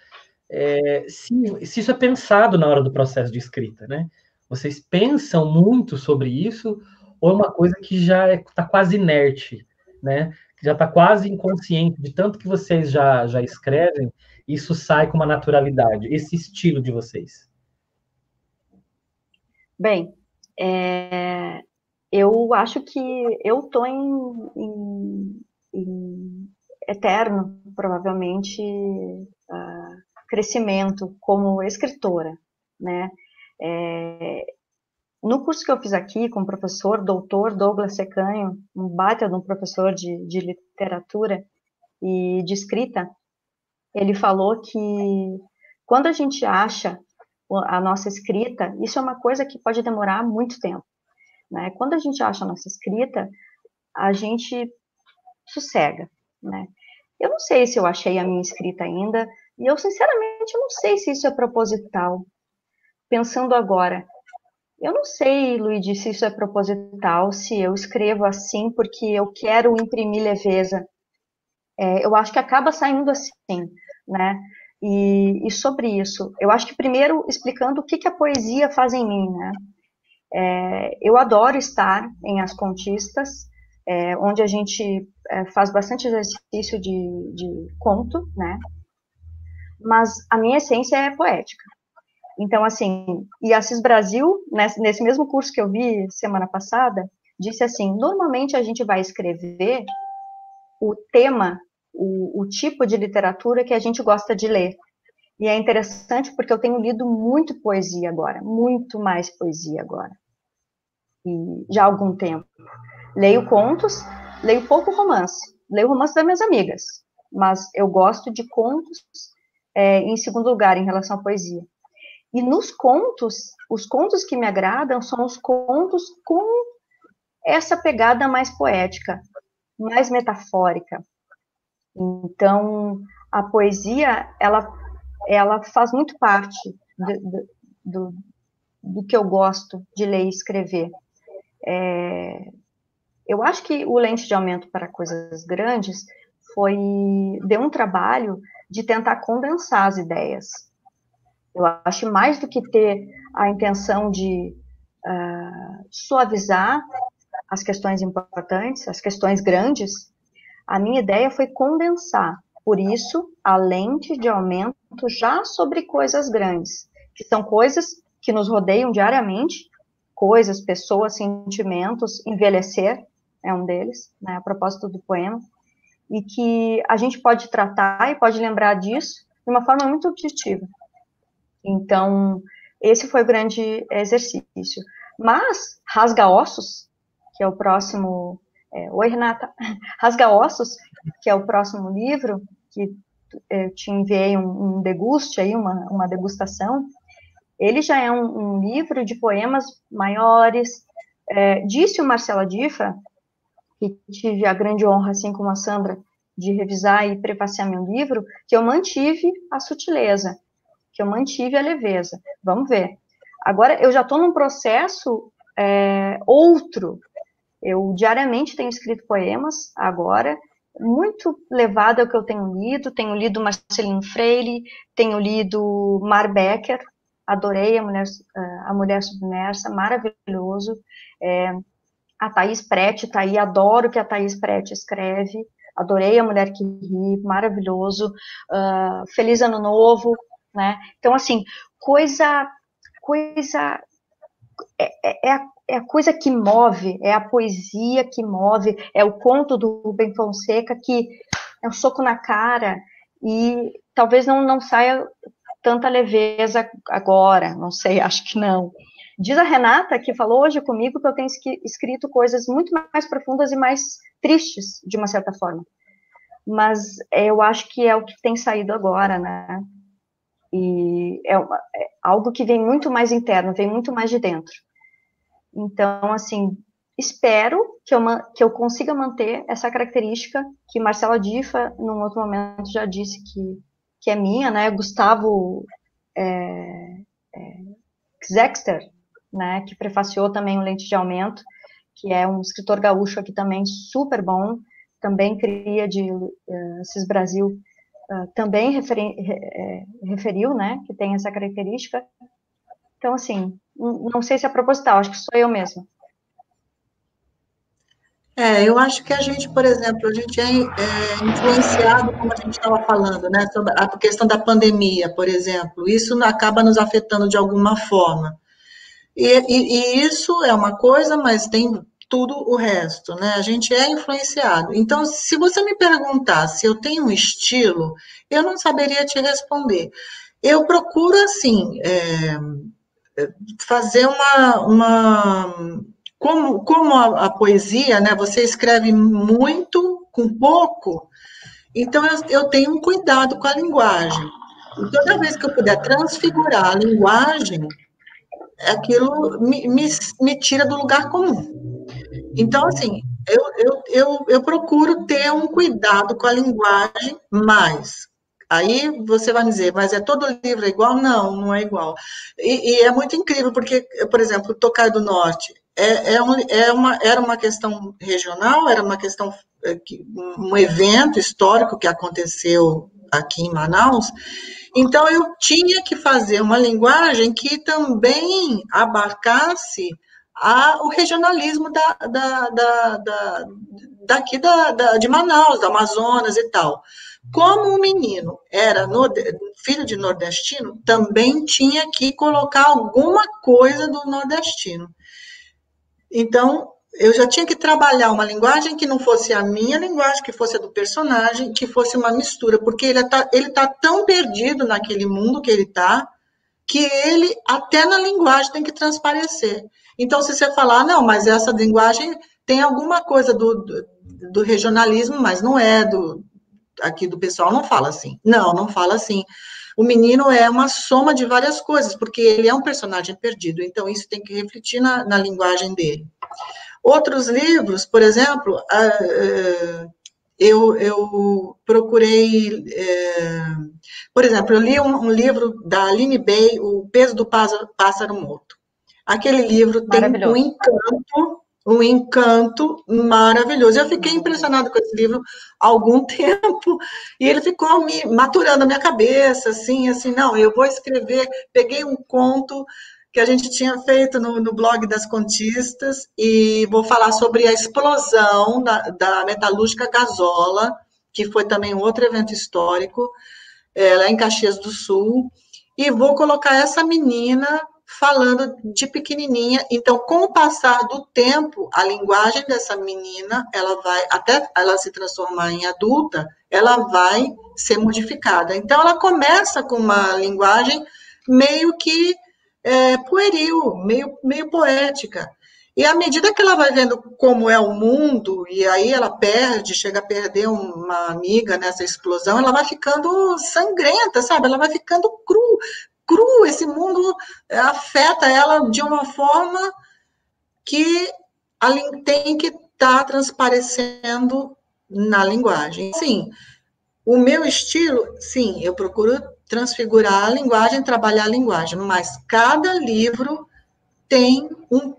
é, se, se isso é pensado na hora do processo de escrita, né, vocês pensam muito sobre isso, ou é uma coisa que já está é, quase inerte, né, já está quase inconsciente, de tanto que vocês já, já escrevem, isso sai com uma naturalidade, esse estilo de vocês? Bem, é, eu acho que eu estou em, em, em, eterno, provavelmente, uh, crescimento como escritora, né? É, no curso que eu fiz aqui com o professor doutor Douglas Secanho, um baita de um professor de, de literatura e de escrita, ele falou que quando a gente acha a nossa escrita, isso é uma coisa que pode demorar muito tempo. Né? Quando a gente acha a nossa escrita, a gente sossega. Né? Eu não sei se eu achei a minha escrita ainda, e eu sinceramente não sei se isso é proposital. Pensando agora, eu não sei, Luigi, se isso é proposital, se eu escrevo assim porque eu quero imprimir leveza. É, eu acho que acaba saindo assim, né? E, e, sobre isso, eu acho que primeiro explicando o que, que a poesia faz em mim, né? É, eu adoro estar em As Contistas, é, onde a gente é, faz bastante exercício de, de conto, né? Mas a minha essência é poética. Então, assim, e Assis Brasil, nesse, nesse mesmo curso que eu vi semana passada, disse assim: normalmente a gente vai escrever o tema, o, o tipo de literatura que a gente gosta de ler. E é interessante porque eu tenho lido muito poesia agora, muito mais poesia agora. E já há algum tempo. Leio contos, leio pouco romance. Leio romance das minhas amigas, mas eu gosto de contos é, em segundo lugar em relação à poesia. E nos contos, os contos que me agradam são os contos com essa pegada mais poética, mais metafórica. Então, a poesia, ela, ela faz muito parte do, do, do que eu gosto de ler e escrever. É, eu acho que o Lente de Aumento para Coisas Grandes foi, deu um trabalho de tentar condensar as ideias. Eu acho mais do que ter a intenção de uh, suavizar as questões importantes, as questões grandes, a minha ideia foi condensar. Por isso, a lente de aumento já sobre coisas grandes, que são coisas que nos rodeiam diariamente, coisas, pessoas, sentimentos, envelhecer é um deles, né, a propósito do poema, e que a gente pode tratar e pode lembrar disso de uma forma muito objetiva. Então, esse foi o grande exercício. Mas, Rasga Ossos, que é o próximo. É, Oi, Renata. Rasga Ossos, que é o próximo livro, que eu te enviei um, um deguste aí, uma, uma degustação. Ele já é um, um livro de poemas maiores. É, disse o Marcela Diffa, que tive a grande honra, assim como a Sandra, de revisar e prefaciar meu livro, que eu mantive a sutileza que eu mantive a leveza. Vamos ver. Agora, eu já estou num processo é, outro. Eu diariamente tenho escrito poemas, agora, muito levado ao que eu tenho lido. Tenho lido Marceline Freire, tenho lido Mar Becker, adorei a Mulher, a mulher Submersa, maravilhoso. É, a Thaís Prete está aí, adoro que a Thaís Prete escreve. Adorei a Mulher que Ri, maravilhoso. Uh, Feliz Ano Novo, né? Então, assim, coisa, coisa, é, é, é, a, é a coisa que move, é a poesia que move, é o conto do Rubem Fonseca que é um soco na cara e talvez não, não saia tanta leveza agora, não sei, acho que não. Diz a Renata, que falou hoje comigo, que eu tenho escrito coisas muito mais profundas e mais tristes, de uma certa forma. Mas eu acho que é o que tem saído agora, né? E é, uma, é algo que vem muito mais interno, vem muito mais de dentro. Então, assim, espero que eu, que eu consiga manter essa característica que Marcela Difa, num outro momento, já disse que, que é minha, né? Gustavo é, é, Xexter, né, que prefaciou também o Lente de Aumento, que é um escritor gaúcho aqui também super bom, também cria de uh, Cis Brasil, uh, também referi, é, referiu, né, que tem essa característica. Então, assim, não sei se é proposital, acho que sou eu mesma. É, eu acho que a gente, por exemplo, a gente é, é influenciado, como a gente estava falando, né, sobre a questão da pandemia, por exemplo, isso acaba nos afetando de alguma forma. E, e, e, isso é uma coisa, mas tem tudo o resto, né? A gente é influenciado. Então, se você me perguntar se eu tenho um estilo, eu não saberia te responder. Eu procuro, assim, é, fazer uma. uma como, como a, a, poesia, né? Você escreve muito com pouco, então eu, eu tenho um cuidado com a linguagem. E toda vez que eu puder transfigurar a linguagem, aquilo me, me, me tira do lugar comum. Então, assim, eu, eu, eu, eu procuro ter um cuidado com a linguagem, mas Aí você vai dizer, mas é todo livro igual? Não, não é igual. E, e é muito incrível, porque, por exemplo, Tocar do Norte é, é, um, é uma, era uma questão regional, era uma questão, é, um evento histórico que aconteceu aqui em Manaus, então, eu tinha que fazer uma linguagem que também abarcasse a, o regionalismo da, da, da, da daqui da, da, de Manaus, da Amazonas e tal. Como o menino era filho de nordestino, também tinha que colocar alguma coisa do nordestino. Então, eu já tinha que trabalhar uma linguagem que não fosse a minha linguagem, que fosse a do personagem, que fosse uma mistura, porque ele está ele tá tão perdido naquele mundo que ele está, que ele, até na linguagem, tem que transparecer. Então, se você falar, não, mas essa linguagem tem alguma coisa do, do, do regionalismo, mas não é do aqui do pessoal, não fala assim. Não, não fala assim. O menino é uma soma de várias coisas, porque ele é um personagem perdido, então isso tem que refletir na, na linguagem dele. Outros livros, por exemplo, eu, eu procurei, é, por exemplo, eu li um, um, livro da Aline Bay, O Peso do Pássaro, Pássaro Morto. Aquele livro tem um encanto, um encanto maravilhoso. Eu fiquei impressionada com esse livro há algum tempo, e ele ficou me maturando a minha cabeça, assim, assim, não, eu vou escrever, peguei um conto que a gente tinha feito no, no, blog das contistas e vou falar sobre a explosão da, da metalúrgica Gasola, que foi também um outro evento histórico, é, lá em Caxias do Sul, e vou colocar essa menina falando de pequenininha. Então, com o passar do tempo, a linguagem dessa menina, ela vai, até ela se transformar em adulta, ela vai ser modificada. Então, ela começa com uma linguagem meio que é, pueril, meio, meio poética. E à medida que ela vai vendo como é o mundo, e aí ela perde, chega a perder uma amiga nessa explosão, ela vai ficando sangrenta, sabe? Ela vai ficando cru, cru. Esse mundo afeta ela de uma forma que tem que estar tá transparecendo na linguagem. Sim, o meu estilo, sim, eu procuro transfigurar a linguagem, trabalhar a linguagem, mas cada livro tem um,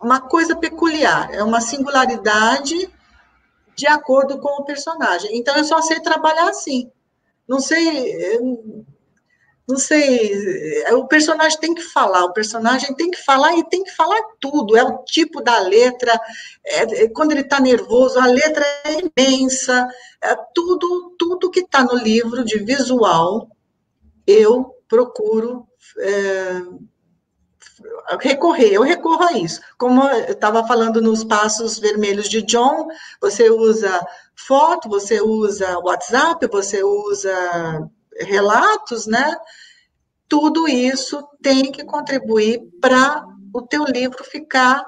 uma coisa peculiar, é uma singularidade de acordo com o personagem. Então eu só sei trabalhar assim. Não sei, não sei, o personagem tem que falar, o personagem tem que falar e tem que falar tudo, é o tipo da letra, é, é, quando ele está nervoso, a letra é imensa, é tudo, tudo que está no livro de visual, eu procuro é, recorrer, eu recorro a isso. Como eu estava falando nos passos vermelhos de John, você usa foto, você usa WhatsApp, você usa relatos, né? Tudo isso tem que contribuir para o teu livro ficar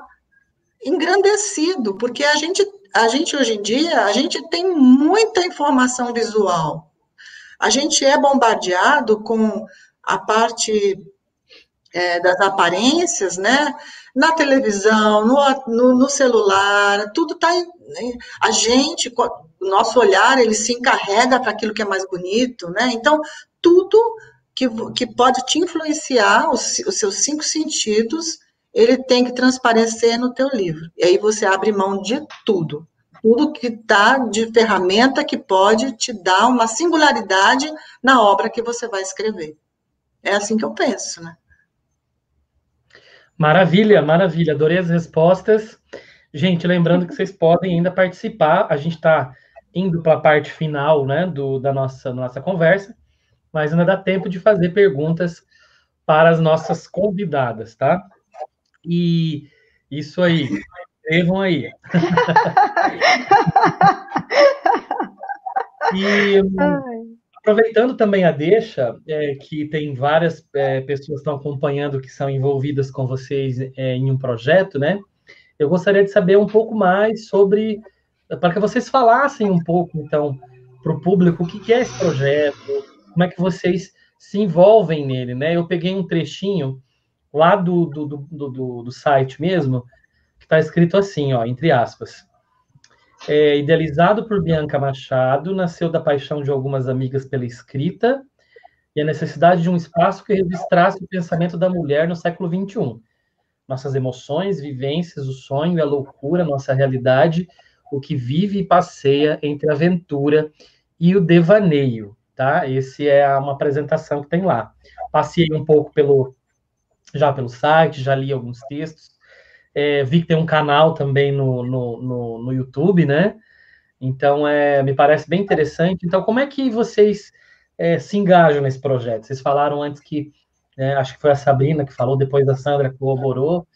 engrandecido, porque a gente, a gente hoje em dia, a gente tem muita informação visual. A gente é bombardeado com a parte é, das aparências, né? Na televisão, no, no, no celular, tudo está. A gente, o nosso olhar, ele se encarrega para aquilo que é mais bonito, né? Então, tudo que, que pode te influenciar, os, os seus cinco sentidos, ele tem que transparecer no teu livro. E aí você abre mão de tudo. Tudo que está de ferramenta que pode te dar uma singularidade na obra que você vai escrever. É assim que eu penso, né? Maravilha, maravilha. Adorei as respostas. Gente, lembrando que vocês podem ainda participar. A gente está indo para a parte final né, do, da nossa, nossa conversa, mas ainda dá tempo de fazer perguntas para as nossas convidadas, tá? E isso aí, escrevam aí. e aproveitando também a deixa, é, que tem várias é, pessoas que estão acompanhando que são envolvidas com vocês é, em um projeto, né? Eu gostaria de saber um pouco mais sobre, para que vocês falassem um pouco, então, para o público, o que é esse projeto, como é que vocês se envolvem nele, né? Eu peguei um trechinho lá do, do, do, do, do site mesmo, que está escrito assim, ó, entre aspas. É, idealizado por Bianca Machado, nasceu da paixão de algumas amigas pela escrita e a necessidade de um espaço que registrasse o pensamento da mulher no século XXI. Nossas emoções, vivências, o sonho, a loucura, nossa realidade, o que vive e passeia entre a aventura e o devaneio, tá? Esse é uma apresentação que tem lá. Passei um pouco pelo já pelo site, já li alguns textos. É, vi que tem um canal também no, no, no, no YouTube, né? Então, é, me parece bem interessante. Então, como é que vocês é, se engajam nesse projeto? Vocês falaram antes que, é, acho que foi a Sabrina que falou, depois da Sandra corroborou,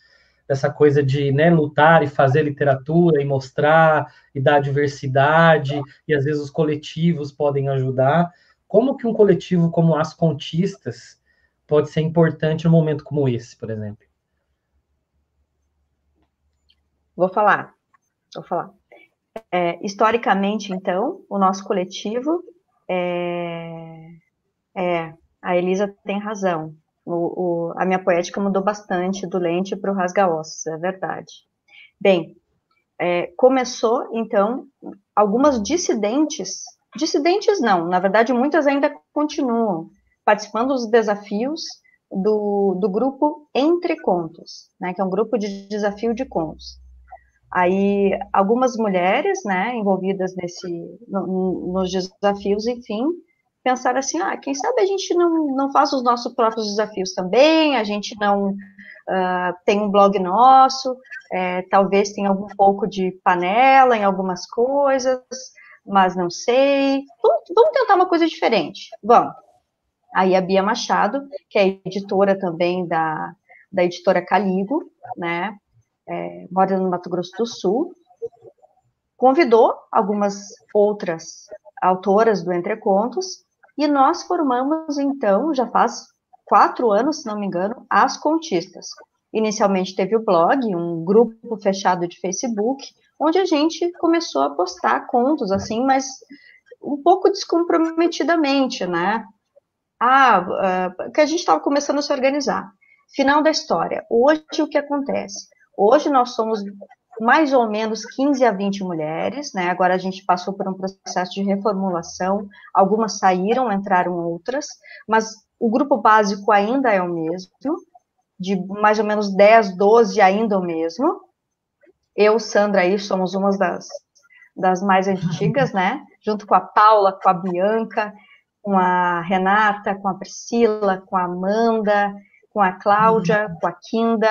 dessa coisa de né, lutar e fazer literatura e mostrar e dar diversidade, e às vezes os coletivos podem ajudar. Como que um coletivo como As Contistas pode ser importante num momento como esse, por exemplo? Vou falar, vou falar. É, historicamente, então, o nosso coletivo é, é a Elisa tem razão. O, o, a minha poética mudou bastante do lente para o rasga-ossos, é verdade. Bem, é, começou, então, algumas dissidentes, dissidentes não, na verdade, muitas ainda continuam, participando dos desafios do, do grupo Entre Contos, né, que é um grupo de desafio de contos. Aí, algumas mulheres, né, envolvidas nesse, no, nos desafios, enfim, pensaram assim, ah, quem sabe a gente não, não faz os nossos próprios desafios também, a gente não uh, tem um blog nosso, é, talvez tenha algum pouco de panela em algumas coisas, mas não sei, vamos, vamos tentar uma coisa diferente, vamos. Aí a Bia Machado, que é editora também da, da editora Caligo, né, é, mora no Mato Grosso do Sul, convidou algumas outras autoras do Entre Contos, e nós formamos, então, já faz quatro anos, se não me engano, as Contistas. Inicialmente teve o blog, um grupo fechado de Facebook, onde a gente começou a postar contos, assim, mas um pouco descomprometidamente, né? Ah, uh, que a gente estava começando a se organizar. Final da história. Hoje, o que acontece? Hoje, nós somos mais ou menos 15 a 20 mulheres, né? Agora a gente passou por um processo de reformulação, algumas saíram, entraram outras, mas o grupo básico ainda é o mesmo, de mais ou menos 10, 12 ainda o mesmo. Eu, Sandra, aí somos umas das, das mais antigas, né? Junto com a Paula, com a Bianca, com a Renata, com a Priscila, com a Amanda, com a Cláudia, com a Kinda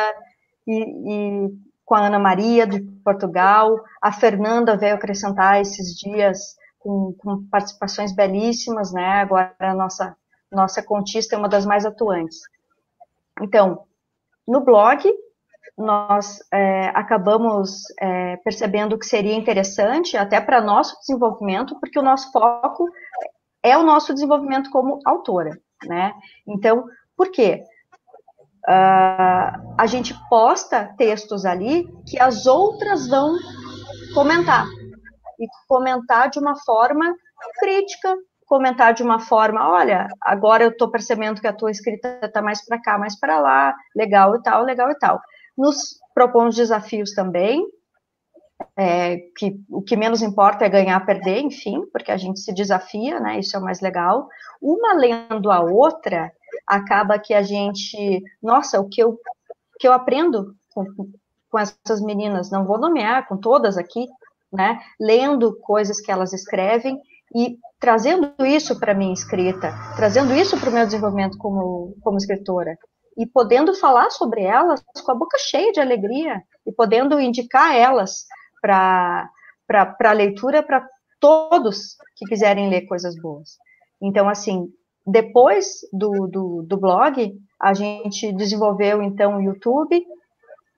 e, e com a Ana Maria de Portugal. A Fernanda veio acrescentar esses dias com, com participações belíssimas, né? Agora a nossa nossa contista é uma das mais atuantes. Então, no blog nós é, acabamos é, percebendo que seria interessante até para nosso desenvolvimento, porque o nosso foco é o nosso desenvolvimento como autora, né? Então, por quê? Uh, a gente posta textos ali que as outras vão comentar e comentar de uma forma crítica, comentar de uma forma, olha, agora eu estou percebendo que a tua escrita está mais para cá, mais para lá, legal e tal, legal e tal. Nos propomos desafios também, é, que o que menos importa é ganhar, perder, enfim, porque a gente se desafia, né? Isso é o mais legal. Uma lendo a outra, acaba que a gente, nossa, o que eu, que eu aprendo com, com essas meninas, não vou nomear, com todas aqui, né? Lendo coisas que elas escrevem e trazendo isso para minha escrita, trazendo isso para o meu desenvolvimento como, como escritora e podendo falar sobre elas com a boca cheia de alegria e podendo indicar elas para a leitura para todos que quiserem ler coisas boas. Então, assim, depois do, do, do blog, a gente desenvolveu, então, o YouTube,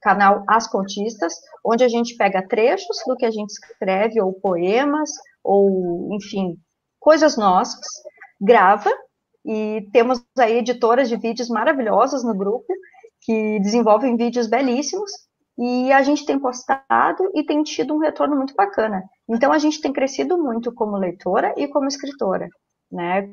canal As Contistas, onde a gente pega trechos do que a gente escreve, ou poemas, ou, enfim, coisas nossas, grava, e temos aí editoras de vídeos maravilhosas no grupo, que desenvolvem vídeos belíssimos, e a gente tem postado e tem tido um retorno muito bacana. Então, a gente tem crescido muito como leitora e como escritora, né?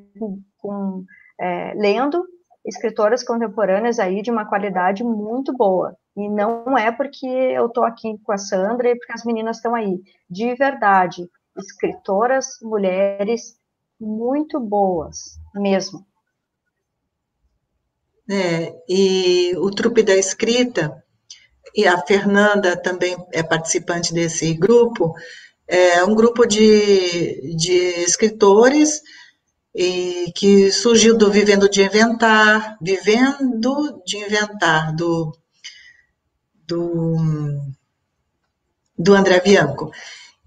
Com, é, lendo escritoras contemporâneas aí de uma qualidade muito boa. E não é porque eu estou aqui com a Sandra e porque as meninas estão aí. De verdade, escritoras, mulheres muito boas, mesmo. É, e o Trupe da Escrita, e a Fernanda também é participante desse grupo, é um grupo de, de escritores e que surgiu do Vivendo de Inventar, Vivendo de Inventar, do, do, do André Bianco,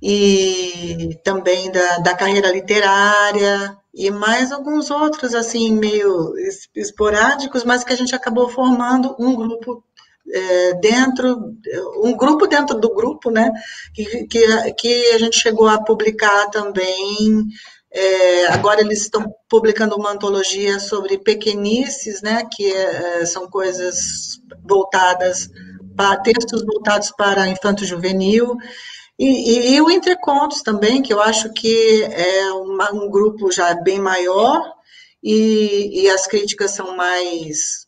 e também da, da carreira literária, e mais alguns outros, assim, meio esporádicos, mas que a gente acabou formando um grupo é, dentro, um grupo dentro do grupo, né, que, que, que a gente chegou a publicar também é, agora eles estão publicando uma antologia sobre pequenices, né, que é, são coisas voltadas para textos voltados para infanto juvenil. E, e, e, o Entrecontos também, que eu acho que é uma, um grupo já bem maior e, e, as críticas são mais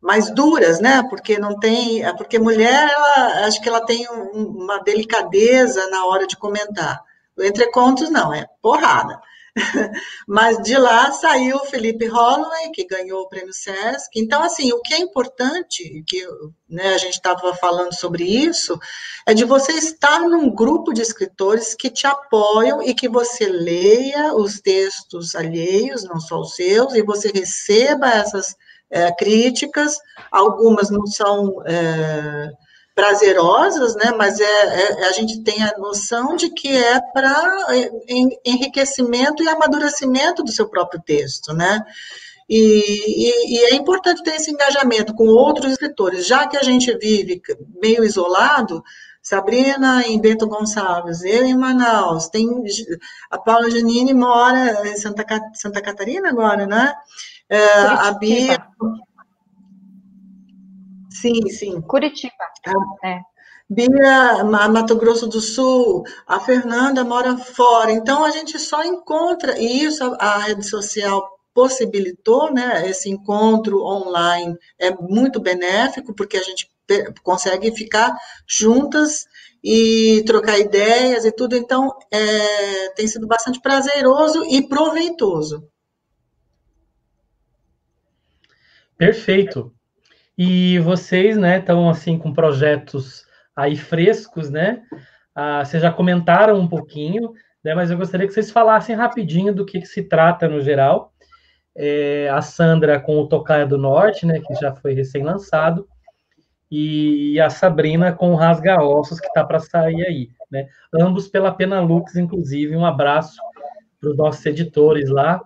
mais duras, né? Porque não tem, porque mulher, ela, acho que ela tem uma delicadeza na hora de comentar. O Entrecontos não, é porrada. Mas de lá saiu o Felipe Holloway, que ganhou o prêmio Sesc. Então, assim, o que é importante, que né, a gente estava falando sobre isso, é de você estar num grupo de escritores que te apoiam e que você leia os textos alheios, não só os seus, e você receba essas é, críticas. Algumas não são. É, prazerosas, né? Mas é, é, a gente tem a noção de que é para enriquecimento e amadurecimento do seu próprio texto, né? E, e, e, é importante ter esse engajamento com outros escritores, já que a gente vive meio isolado. Sabrina em Bento Gonçalves, eu em Manaus, tem a Paula Janine mora em Santa, Santa Catarina agora, né? É, a Bia Sim, sim. Curitiba. Ah, é. Bia, Mato Grosso do Sul, a Fernanda mora fora. Então, a gente só encontra, e isso a rede social possibilitou, né? Esse encontro online é muito benéfico, porque a gente consegue ficar juntas e trocar ideias e tudo. Então, é, tem sido bastante prazeroso e proveitoso. Perfeito. E vocês, né, estão assim com projetos aí frescos, né? Ah, vocês já comentaram um pouquinho, né? Mas eu gostaria que vocês falassem rapidinho do que, que se trata no geral. É, a Sandra com o Tocaia do Norte, né? Que já foi recém-lançado. E a Sabrina com o Rasga Ossos, que está para sair aí, né? Ambos pela Pena Lux, inclusive. Um abraço para os nossos editores lá,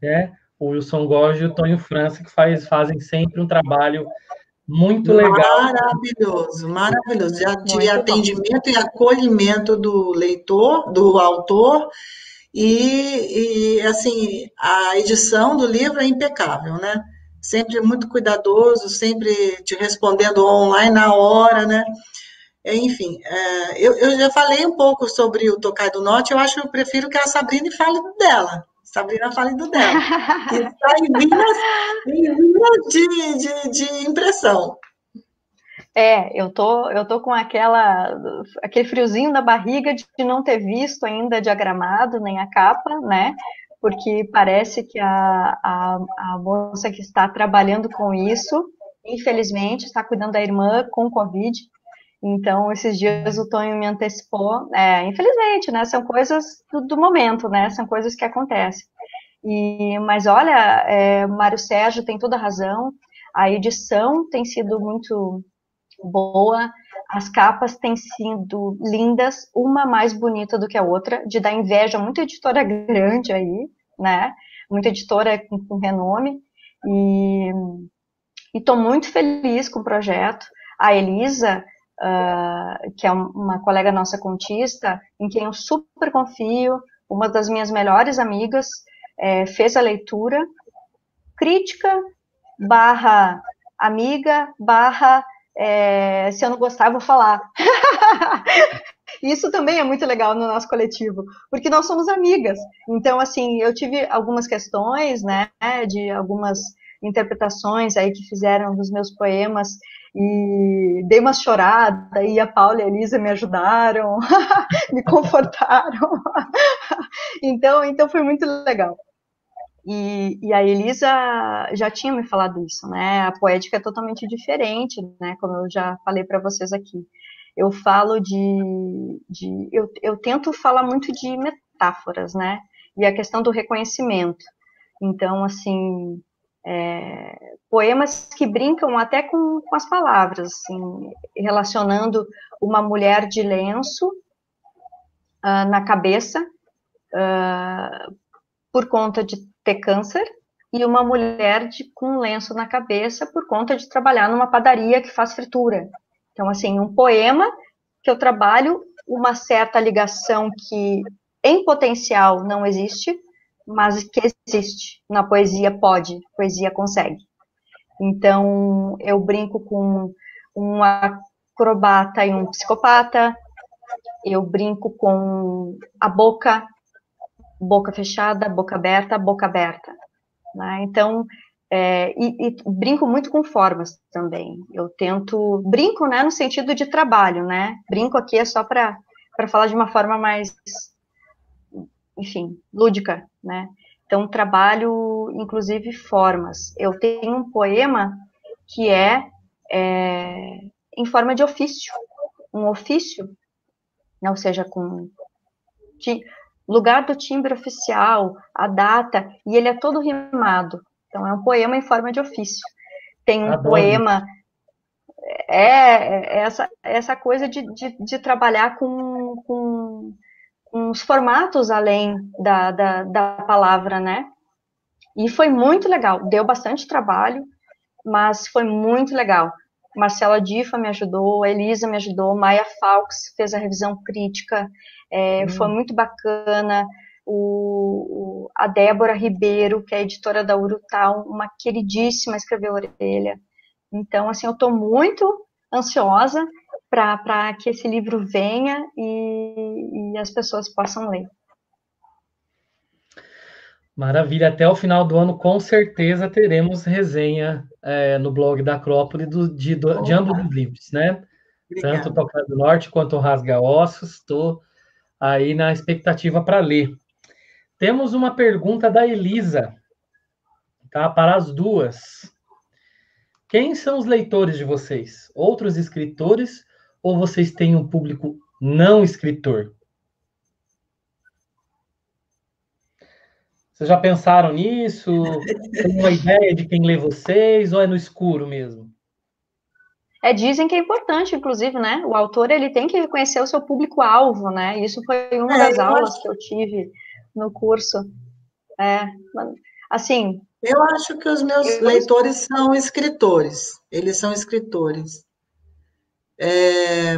né? O Wilson Gorge e o Tonho França, que faz, fazem sempre um trabalho muito legal. Maravilhoso, maravilhoso. De, de atendimento bom. e acolhimento do leitor, do autor, E, e, assim, a edição do livro é impecável, né? Sempre muito cuidadoso, sempre te respondendo online na hora, né? Enfim, é, eu, eu, já falei um pouco sobre o Tokai do Norte, eu acho que eu prefiro que a Sabrina fale dela. Sabrina fale do dela. Que está Minas, Minas de, de, de impressão. É, eu tô, eu tô com aquela, aquele friozinho na barriga de não ter visto ainda diagramado nem a capa, né? Porque parece que a, a, a moça que está trabalhando com isso, infelizmente, está cuidando da irmã com Covid. Então, esses dias o Tonho me antecipou. É, infelizmente, né? São coisas do, do momento, né? São coisas que acontecem. E, mas olha, é, Mário Sérgio tem toda a razão. A edição tem sido muito boa, as capas têm sido lindas, uma mais bonita do que a outra, de dar inveja, muita editora grande aí, né? Muita editora com, com renome. E estou muito feliz com o projeto. A Elisa, uh, que é uma colega nossa contista, em quem eu super confio, uma das minhas melhores amigas, é, fez a leitura. Crítica barra amiga barra é, se eu não gostar, vou falar. Isso também é muito legal no nosso coletivo, porque nós somos amigas. Então, assim, eu tive algumas questões, né, de algumas interpretações aí que fizeram dos meus poemas e dei uma chorada e a Paula e a Elisa me ajudaram, me confortaram. então, então foi muito legal. E, e, a Elisa já tinha me falado isso, né? A poética é totalmente diferente, né? Como eu já falei para vocês aqui. Eu falo de, de eu, eu, tento falar muito de metáforas, né? E a questão do reconhecimento. Então, assim, é, poemas que brincam até com, com as palavras, assim, relacionando uma mulher de lenço uh, na cabeça uh, por conta de ter câncer e uma mulher de, com lenço na cabeça por conta de trabalhar numa padaria que faz fritura. Então, assim, um poema que eu trabalho uma certa ligação que em potencial não existe, mas que existe. Na poesia pode, poesia consegue. Então, eu brinco com um acrobata e um psicopata, eu brinco com a boca boca fechada, boca aberta, boca aberta. Né? Então, é, e, e, brinco muito com formas também. Eu tento, brinco, né, no sentido de trabalho, né? Brinco aqui é só para falar de uma forma mais, enfim, lúdica, né? Então, trabalho, inclusive, formas. Eu tenho um poema que é, é em forma de ofício, um ofício, ou seja, com lugar do timbre oficial, a data, e ele é todo rimado. Então, é um poema em forma de ofício. Tem um Adoro. poema. É, é, essa, essa coisa de, de, de trabalhar com, com, os formatos além da, da, da palavra, né? E foi muito legal. Deu bastante trabalho, mas foi muito legal. Marcela Difa me ajudou, a Elisa me ajudou, Maia Falks fez a revisão crítica, é, hum. Foi muito bacana. O, o, a Débora Ribeiro, que é editora da Urutau, uma queridíssima, escreveu Orelha. Então, assim, eu estou muito ansiosa para que esse livro venha e, e as pessoas possam ler. Maravilha, até o final do ano, com certeza, teremos resenha é, no blog da Acrópole do, de, do, de ambos os livros, né? Obrigada. Tanto o Tocar do Norte quanto Rasga Ossos. Estou aí na expectativa para ler. Temos uma pergunta da Elisa, tá? Para as duas. Quem são os leitores de vocês? Outros escritores ou vocês têm um público não escritor? Vocês já pensaram nisso? Tem uma ideia de quem lê vocês ou é no escuro mesmo? É, dizem que é importante, inclusive, né? O autor ele tem que reconhecer o seu público-alvo, né? Isso foi uma é, das aulas acho... que eu tive no curso. É, assim. Eu acho que os meus eu... leitores são escritores. Eles são escritores. É...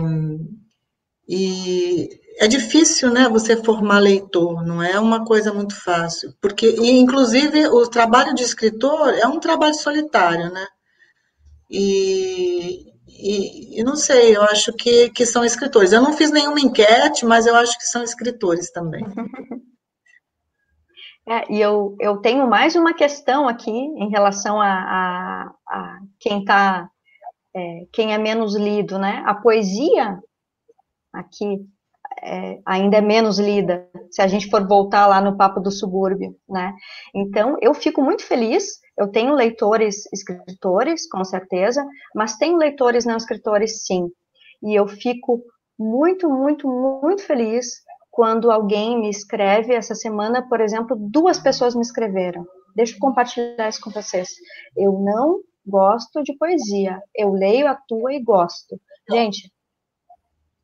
E é difícil, né, você formar leitor, não é uma coisa muito fácil, porque, inclusive, o trabalho de escritor é um trabalho solitário, né, e, e, e, não sei, eu acho que, que são escritores. Eu não fiz nenhuma enquete, mas eu acho que são escritores também. É, e eu, eu tenho mais uma questão aqui em relação a, a, a quem tá, é, quem é menos lido, né? A poesia aqui é, ainda é menos lida, se a gente for voltar lá no papo do subúrbio, né? Então, eu fico muito feliz, eu tenho leitores escritores, com certeza, mas tenho leitores não escritores, sim. E eu fico muito, muito, muito feliz quando alguém me escreve. Essa semana, por exemplo, duas pessoas me escreveram. Deixa eu compartilhar isso com vocês. Eu não gosto de poesia. Eu leio a tua e gosto. Gente,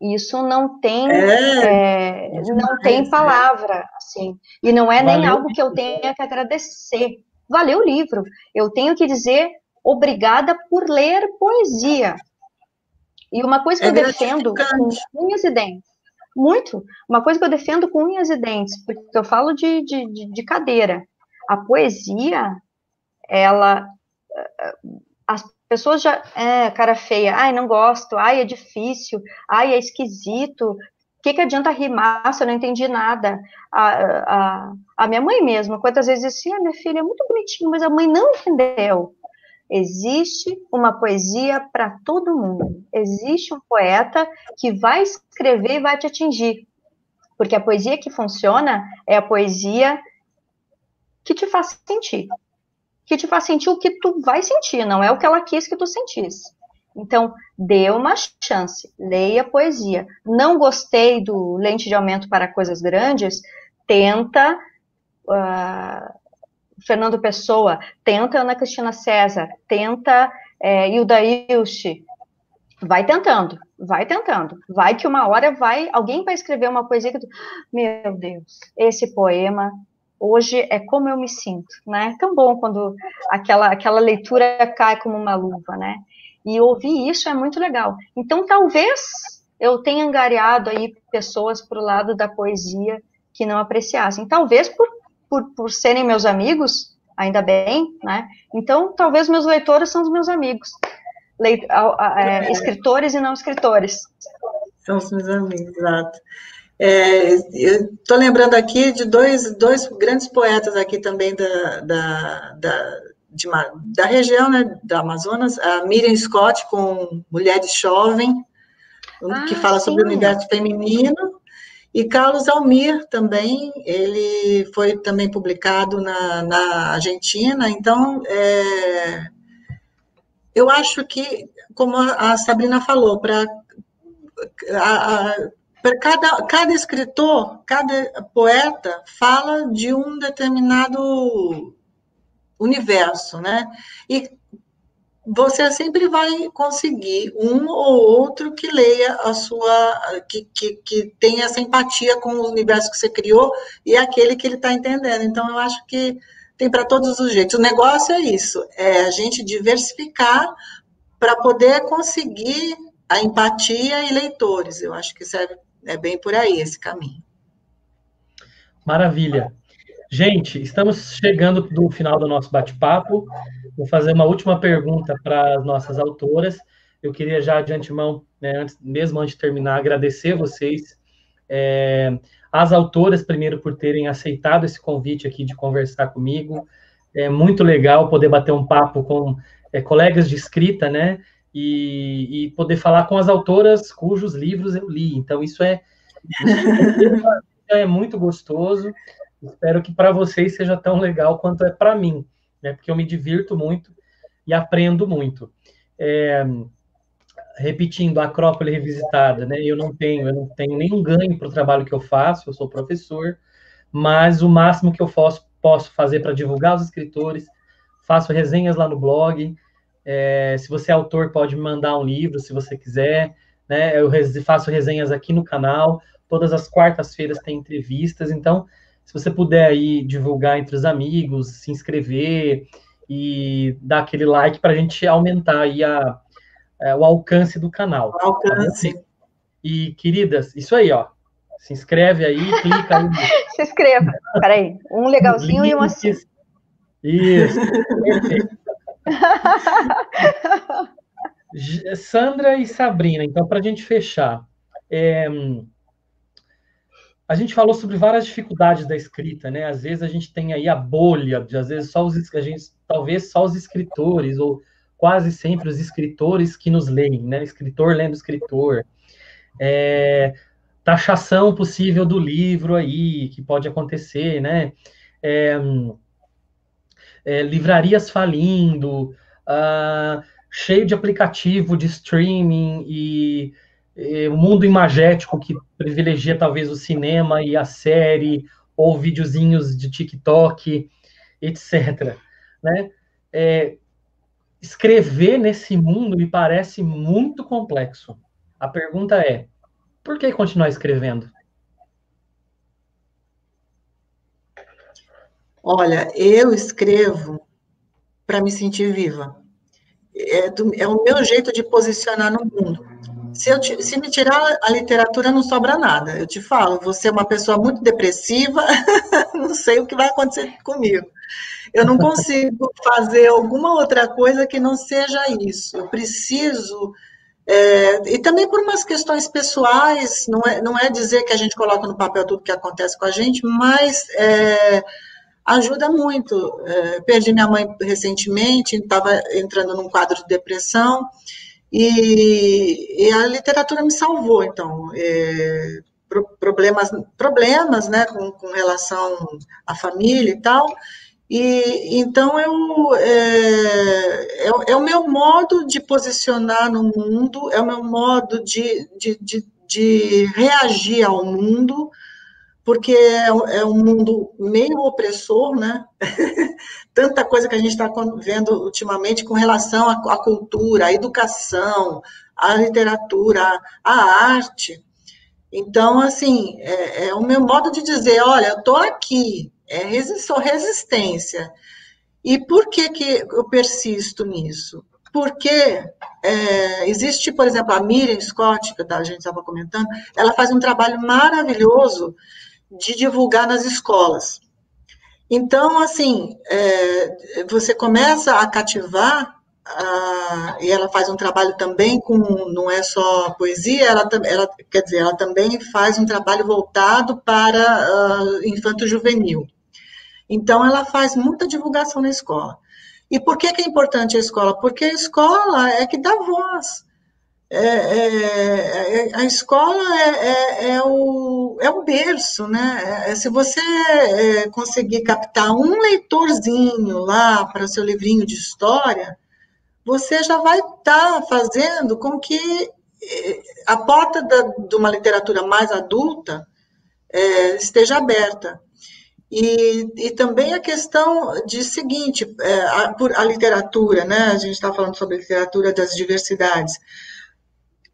isso não tem é, é, não tem né? palavra assim e não é Valeu. nem algo que eu tenha que agradecer valeu o livro eu tenho que dizer obrigada por ler poesia e uma coisa que é eu defendo com unhas e dentes muito uma coisa que eu defendo com unhas e dentes porque eu falo de, de, de cadeira a poesia ela as pessoas já, é, cara feia, ai, não gosto, ai, é difícil, ai, é esquisito, o que, que adianta rimar se eu não entendi nada? A, a, a minha mãe mesmo, quantas vezes disse, ah, minha filha, é muito bonitinho, mas a mãe não entendeu. Existe uma poesia para todo mundo. Existe um poeta que vai escrever e vai te atingir. Porque a poesia que funciona é a poesia que te faz sentir que te faz sentir o que tu vai sentir, não é o que ela quis que tu sentisse. Então, dê uma chance, leia poesia. Não gostei do lente de aumento para coisas grandes, tenta uh, Fernando Pessoa, tenta Ana Cristina César, tenta é, Hilda Ilch. Vai tentando, vai tentando. Vai que uma hora vai, alguém vai escrever uma poesia que tu, meu Deus, esse poema hoje é como eu me sinto, né? Tão bom quando aquela, aquela leitura cai como uma luva, né? E ouvir isso é muito legal. Então, talvez eu tenha angariado aí pessoas para o lado da poesia que não apreciassem. Talvez por, por, por serem meus amigos, ainda bem, né? Então, talvez meus leitores são os meus amigos. Leit é, escritores e não escritores. São os meus amigos, exato. É, Estou lembrando aqui de dois, dois grandes poetas aqui também da, da, da, de, da região né, da Amazonas, a Miriam Scott com Mulheres Chovem, ah, que fala sim. sobre o universo feminino, e Carlos Almir também, ele foi também publicado na, na Argentina, então é, eu acho que, como a Sabrina falou, para cada, cada escritor, cada poeta fala de um determinado universo, né? E você sempre vai conseguir um ou outro que leia a sua, que, que, que tenha essa empatia com o universo que você criou e é aquele que ele está entendendo. Então, eu acho que tem para todos os jeitos. O negócio é isso, é a gente diversificar para poder conseguir a empatia e leitores. Eu acho que serve é bem por aí esse caminho. Maravilha. Gente, estamos chegando do final do nosso bate-papo. Vou fazer uma última pergunta para as nossas autoras. Eu queria já de antemão, né, antes, mesmo antes de terminar, agradecer vocês, é, as autoras, primeiro, por terem aceitado esse convite aqui de conversar comigo. É muito legal poder bater um papo com é, colegas de escrita, né? E, e, poder falar com as autoras cujos livros eu li. Então, isso é, é muito gostoso. Espero que para vocês seja tão legal quanto é para mim, né? Porque eu me divirto muito e aprendo muito. É, repetindo, a Acrópole Revisitada, né? Eu não tenho, eu não tenho nenhum ganho para o trabalho que eu faço, eu sou professor, mas o máximo que eu posso, posso fazer para divulgar os escritores, faço resenhas lá no blog, é, se você é autor, pode me mandar um livro, se você quiser. Né? Eu faço resenhas aqui no canal. Todas as quartas-feiras tem entrevistas. Então, se você puder aí divulgar entre os amigos, se inscrever e dar aquele like para a gente aumentar aí a, a, é, o alcance do canal. O alcance. Tá E, queridas, isso aí, ó. Se inscreve aí, clica aí. Se inscreva. Peraí, um legalzinho e um assim. Isso. Sandra e Sabrina, então, para a gente fechar. É, a gente falou sobre várias dificuldades da escrita, né? Às vezes a gente tem aí a bolha, de, às vezes só os a gente, talvez só os escritores ou quase sempre os escritores que nos leem, né? Escritor lendo escritor. É, taxação possível do livro aí que pode acontecer, né? É, é, livrarias falindo, uh, cheio de aplicativo de streaming e o mundo imagético que privilegia talvez o cinema e a série, ou videozinhos de TikTok, etc. Né? É, escrever nesse mundo me parece muito complexo. A pergunta é: por que continuar escrevendo? Olha, eu escrevo para me sentir viva. É, do, é, o meu jeito de posicionar no mundo. Se, eu se me tirar a literatura, não sobra nada. Eu te falo, você é uma pessoa muito depressiva, não sei o que vai acontecer comigo. Eu não consigo fazer alguma outra coisa que não seja isso. Eu preciso. É, e também por umas questões pessoais, não é, não é dizer que a gente coloca no papel tudo que acontece com a gente, mas é, ajuda muito. É, perdi minha mãe recentemente, estava entrando num quadro de depressão, e, e a literatura me salvou, então. É, problemas, problemas né, com, com relação à família e tal, e então eu é, é, é, o meu modo de posicionar no mundo, é o meu modo de, de, de, de reagir ao mundo, porque é, é, um mundo meio opressor, né? Tanta coisa que a gente está vendo ultimamente com relação à, cultura, à educação, à literatura, à arte. Então, assim, é, é o meu modo de dizer, olha, eu estou aqui, é sou resistência. E por que, que eu persisto nisso? Porque é, existe, por exemplo, a Miriam Scott, que a gente estava comentando, ela faz um trabalho maravilhoso de divulgar nas escolas. Então, assim, é, você começa a cativar, a, e ela faz um trabalho também com, não é só poesia, ela, ela quer dizer, ela também faz um trabalho voltado para uh, infanto-juvenil. Então, ela faz muita divulgação na escola. E por que, que é importante a escola? Porque a escola é que dá voz. É, é, é a escola é, é, é, o, é o berço, né? Se você conseguir captar um leitorzinho lá para seu livrinho de história, você já vai estar tá fazendo com que a porta da, de uma literatura mais adulta esteja aberta. E, e também a questão de seguinte, a, a, literatura, né? A gente está falando sobre a literatura das diversidades.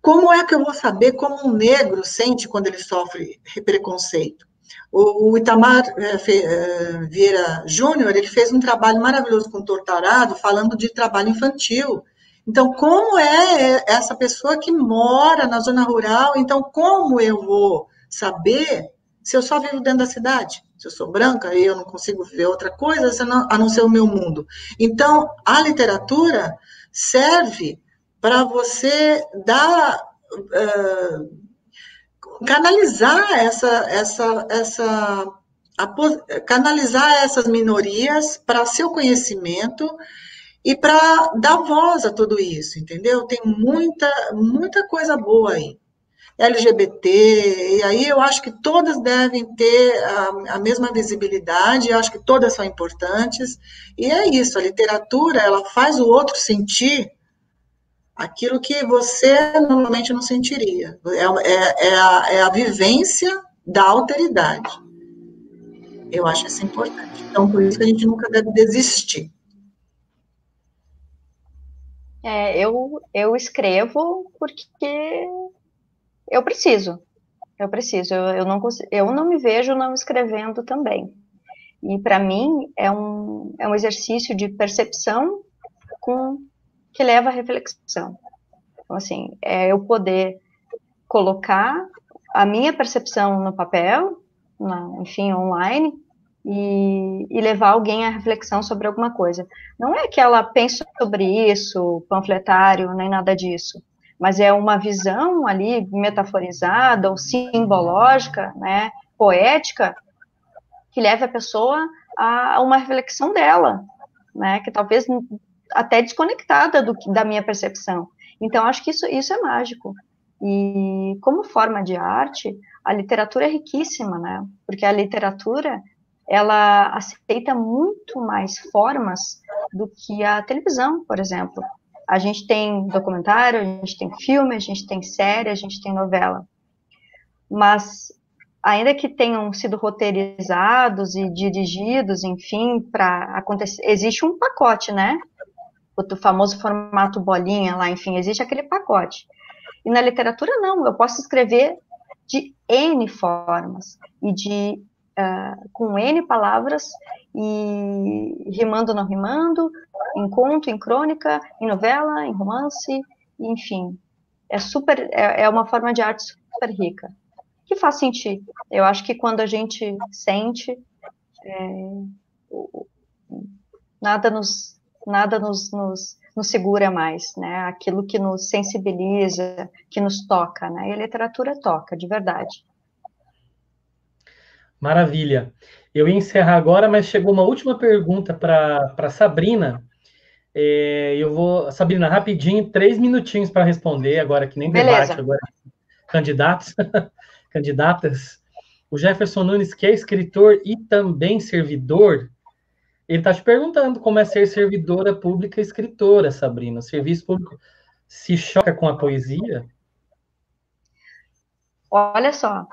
Como é que eu vou saber como um negro sente quando ele sofre preconceito? O, Itamar Fe, é, Vieira Júnior, ele fez um trabalho maravilhoso com o Tortarado, falando de trabalho infantil. Então, como é essa pessoa que mora na zona rural? Então, como eu vou saber se eu só vivo dentro da cidade? Se eu sou branca e eu não consigo ver outra coisa a não ser o meu mundo. Então, a literatura serve para você dar. Uh, canalizar essa, essa, essa a, canalizar essas minorias para seu conhecimento e para dar voz a tudo isso, entendeu? Tem muita, muita coisa boa aí. LGBT, e aí eu acho que todas devem ter a, a, mesma visibilidade, eu acho que todas são importantes, e é isso, a literatura, ela faz o outro sentir aquilo que você normalmente não sentiria, é, é, é, a, é a vivência da alteridade. Eu acho isso importante. Então, por isso que a gente nunca deve desistir. É, eu, eu escrevo porque eu preciso. Eu preciso. Eu, eu, não, eu não me vejo não escrevendo também. E para mim é um, é um exercício de percepção com, que leva à reflexão. Então, assim, é eu poder colocar a minha percepção no papel, na, enfim, online, e, e, levar alguém à reflexão sobre alguma coisa. Não é que ela pense sobre isso, panfletário, nem nada disso, mas é uma visão ali metaforizada ou simbológica, né, poética, que leva a pessoa a uma reflexão dela, né, que talvez até desconectada do, da minha percepção. Então, acho que isso, isso é mágico. E como forma de arte, a literatura é riquíssima, né? Porque a literatura ela aceita muito mais formas do que a televisão, por exemplo. A gente tem documentário, a gente tem filme, a gente tem série, a gente tem novela. Mas ainda que tenham sido roteirizados e dirigidos, enfim, para acontecer, existe um pacote, né? O famoso formato bolinha lá, enfim, existe aquele pacote. E na literatura não, eu posso escrever de N formas e de uh, com N palavras e rimando não rimando, em conto, em crônica, em novela, em romance, enfim, é super, é, é uma forma de arte super rica que faz sentir. Eu acho que quando a gente sente, é, nada nos nada nos, nos, nos, segura mais, né? Aquilo que nos sensibiliza, que nos toca, né? E a literatura toca, de verdade. Maravilha. Eu ia encerrar agora, mas chegou uma última pergunta para Sabrina. É, eu vou, Sabrina, rapidinho, três minutinhos para responder, agora que nem Beleza. debate, agora candidatos. candidatas. O Jefferson Nunes, que é escritor e também servidor, ele está te perguntando como é ser servidora pública escritora, Sabrina. O serviço público se choca com a poesia? Olha só,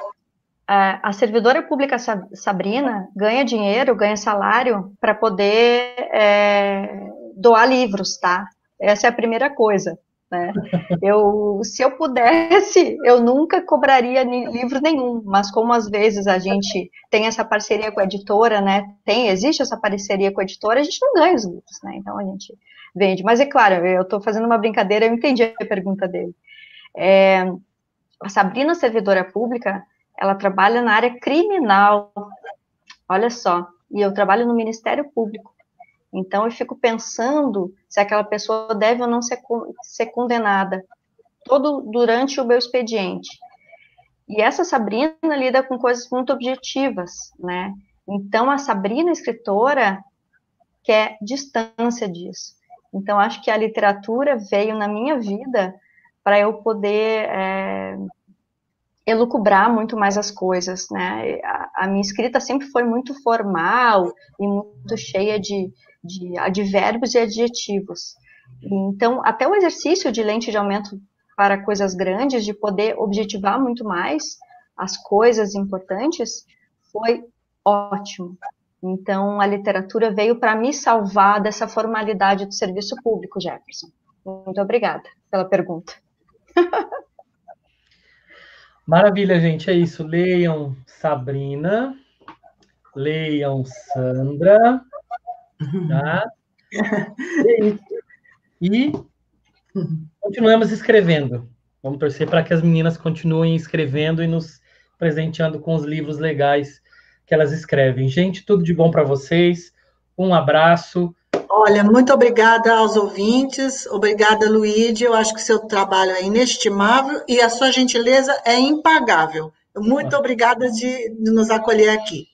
a servidora pública Sabrina ganha dinheiro, ganha salário para poder é, doar livros, tá? Essa é a primeira coisa. Né? Eu, se eu pudesse, eu nunca cobraria livro nenhum, mas como às vezes a gente tem essa parceria com a editora, né? Tem, existe essa parceria com a editora, a gente não ganha os livros, né? Então a gente vende. Mas é claro, eu estou fazendo uma brincadeira, eu entendi a pergunta dele. É, a Sabrina, servidora pública, ela trabalha na área criminal. Olha só, e eu trabalho no Ministério Público. Então, eu fico pensando se aquela pessoa deve ou não ser, ser condenada todo durante o meu expediente. E essa Sabrina lida com coisas muito objetivas, né? Então, a Sabrina, escritora, quer distância disso. Então, acho que a literatura veio na minha vida para eu poder é, elucubrar muito mais as coisas, né? A, a, minha escrita sempre foi muito formal e muito cheia de, de advérbios e adjetivos. Então, até o exercício de lente de aumento para coisas grandes, de poder objetivar muito mais as coisas importantes, foi ótimo. Então, a literatura veio para me salvar dessa formalidade do serviço público, Jefferson. Muito obrigada pela pergunta. Maravilha, gente. É isso. Leiam Sabrina, leiam Sandra, Tá? E continuamos escrevendo. Vamos torcer para que as meninas continuem escrevendo e nos presenteando com os livros legais que elas escrevem. Gente, tudo de bom para vocês. Um abraço. Olha, muito obrigada aos ouvintes, obrigada, Luíde. Eu acho que seu trabalho é inestimável e a sua gentileza é impagável. Muito obrigada de, de nos acolher aqui.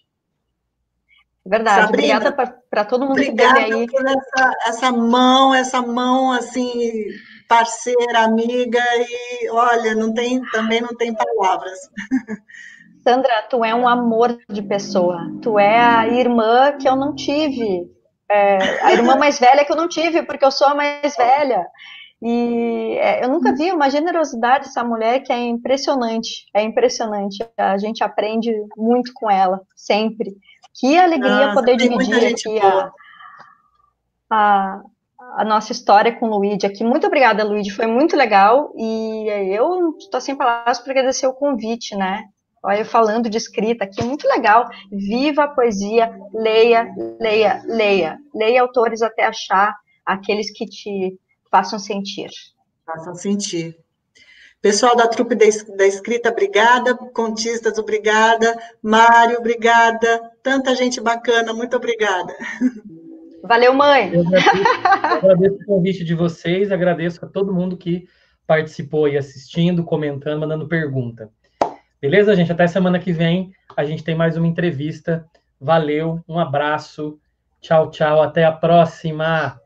Verdade, Sabrina, obrigada para todo mundo obrigada que aí. por essa, essa mão, essa mão assim, parceira, amiga, e olha, não tem, também não tem palavras. Sandra, tu é um amor de pessoa. Tu é a irmã que eu não tive. É, a irmã mais velha que eu não tive, porque eu sou a mais velha. E é, eu nunca vi uma generosidade dessa mulher que é impressionante. É impressionante. A gente aprende muito com ela, sempre. Que alegria nossa, poder dividir aqui a, a, a, nossa história com o Luigi aqui. Muito obrigada, Luigi, foi muito legal. E eu estou sem palavras para agradecer o convite, né? Olha, falando de escrita aqui, muito legal. Viva a poesia, leia, leia, leia. Leia autores até achar aqueles que te façam sentir. Façam sentir. Pessoal da trupe da escrita, obrigada. Contistas, obrigada. Mário, obrigada. Tanta gente bacana, muito obrigada. Valeu, mãe. Eu agradeço, agradeço o convite de vocês, agradeço a todo mundo que participou aí assistindo, comentando, mandando pergunta. Beleza, gente? Até semana que vem a gente tem mais uma entrevista. Valeu, um abraço. Tchau, tchau. Até a próxima.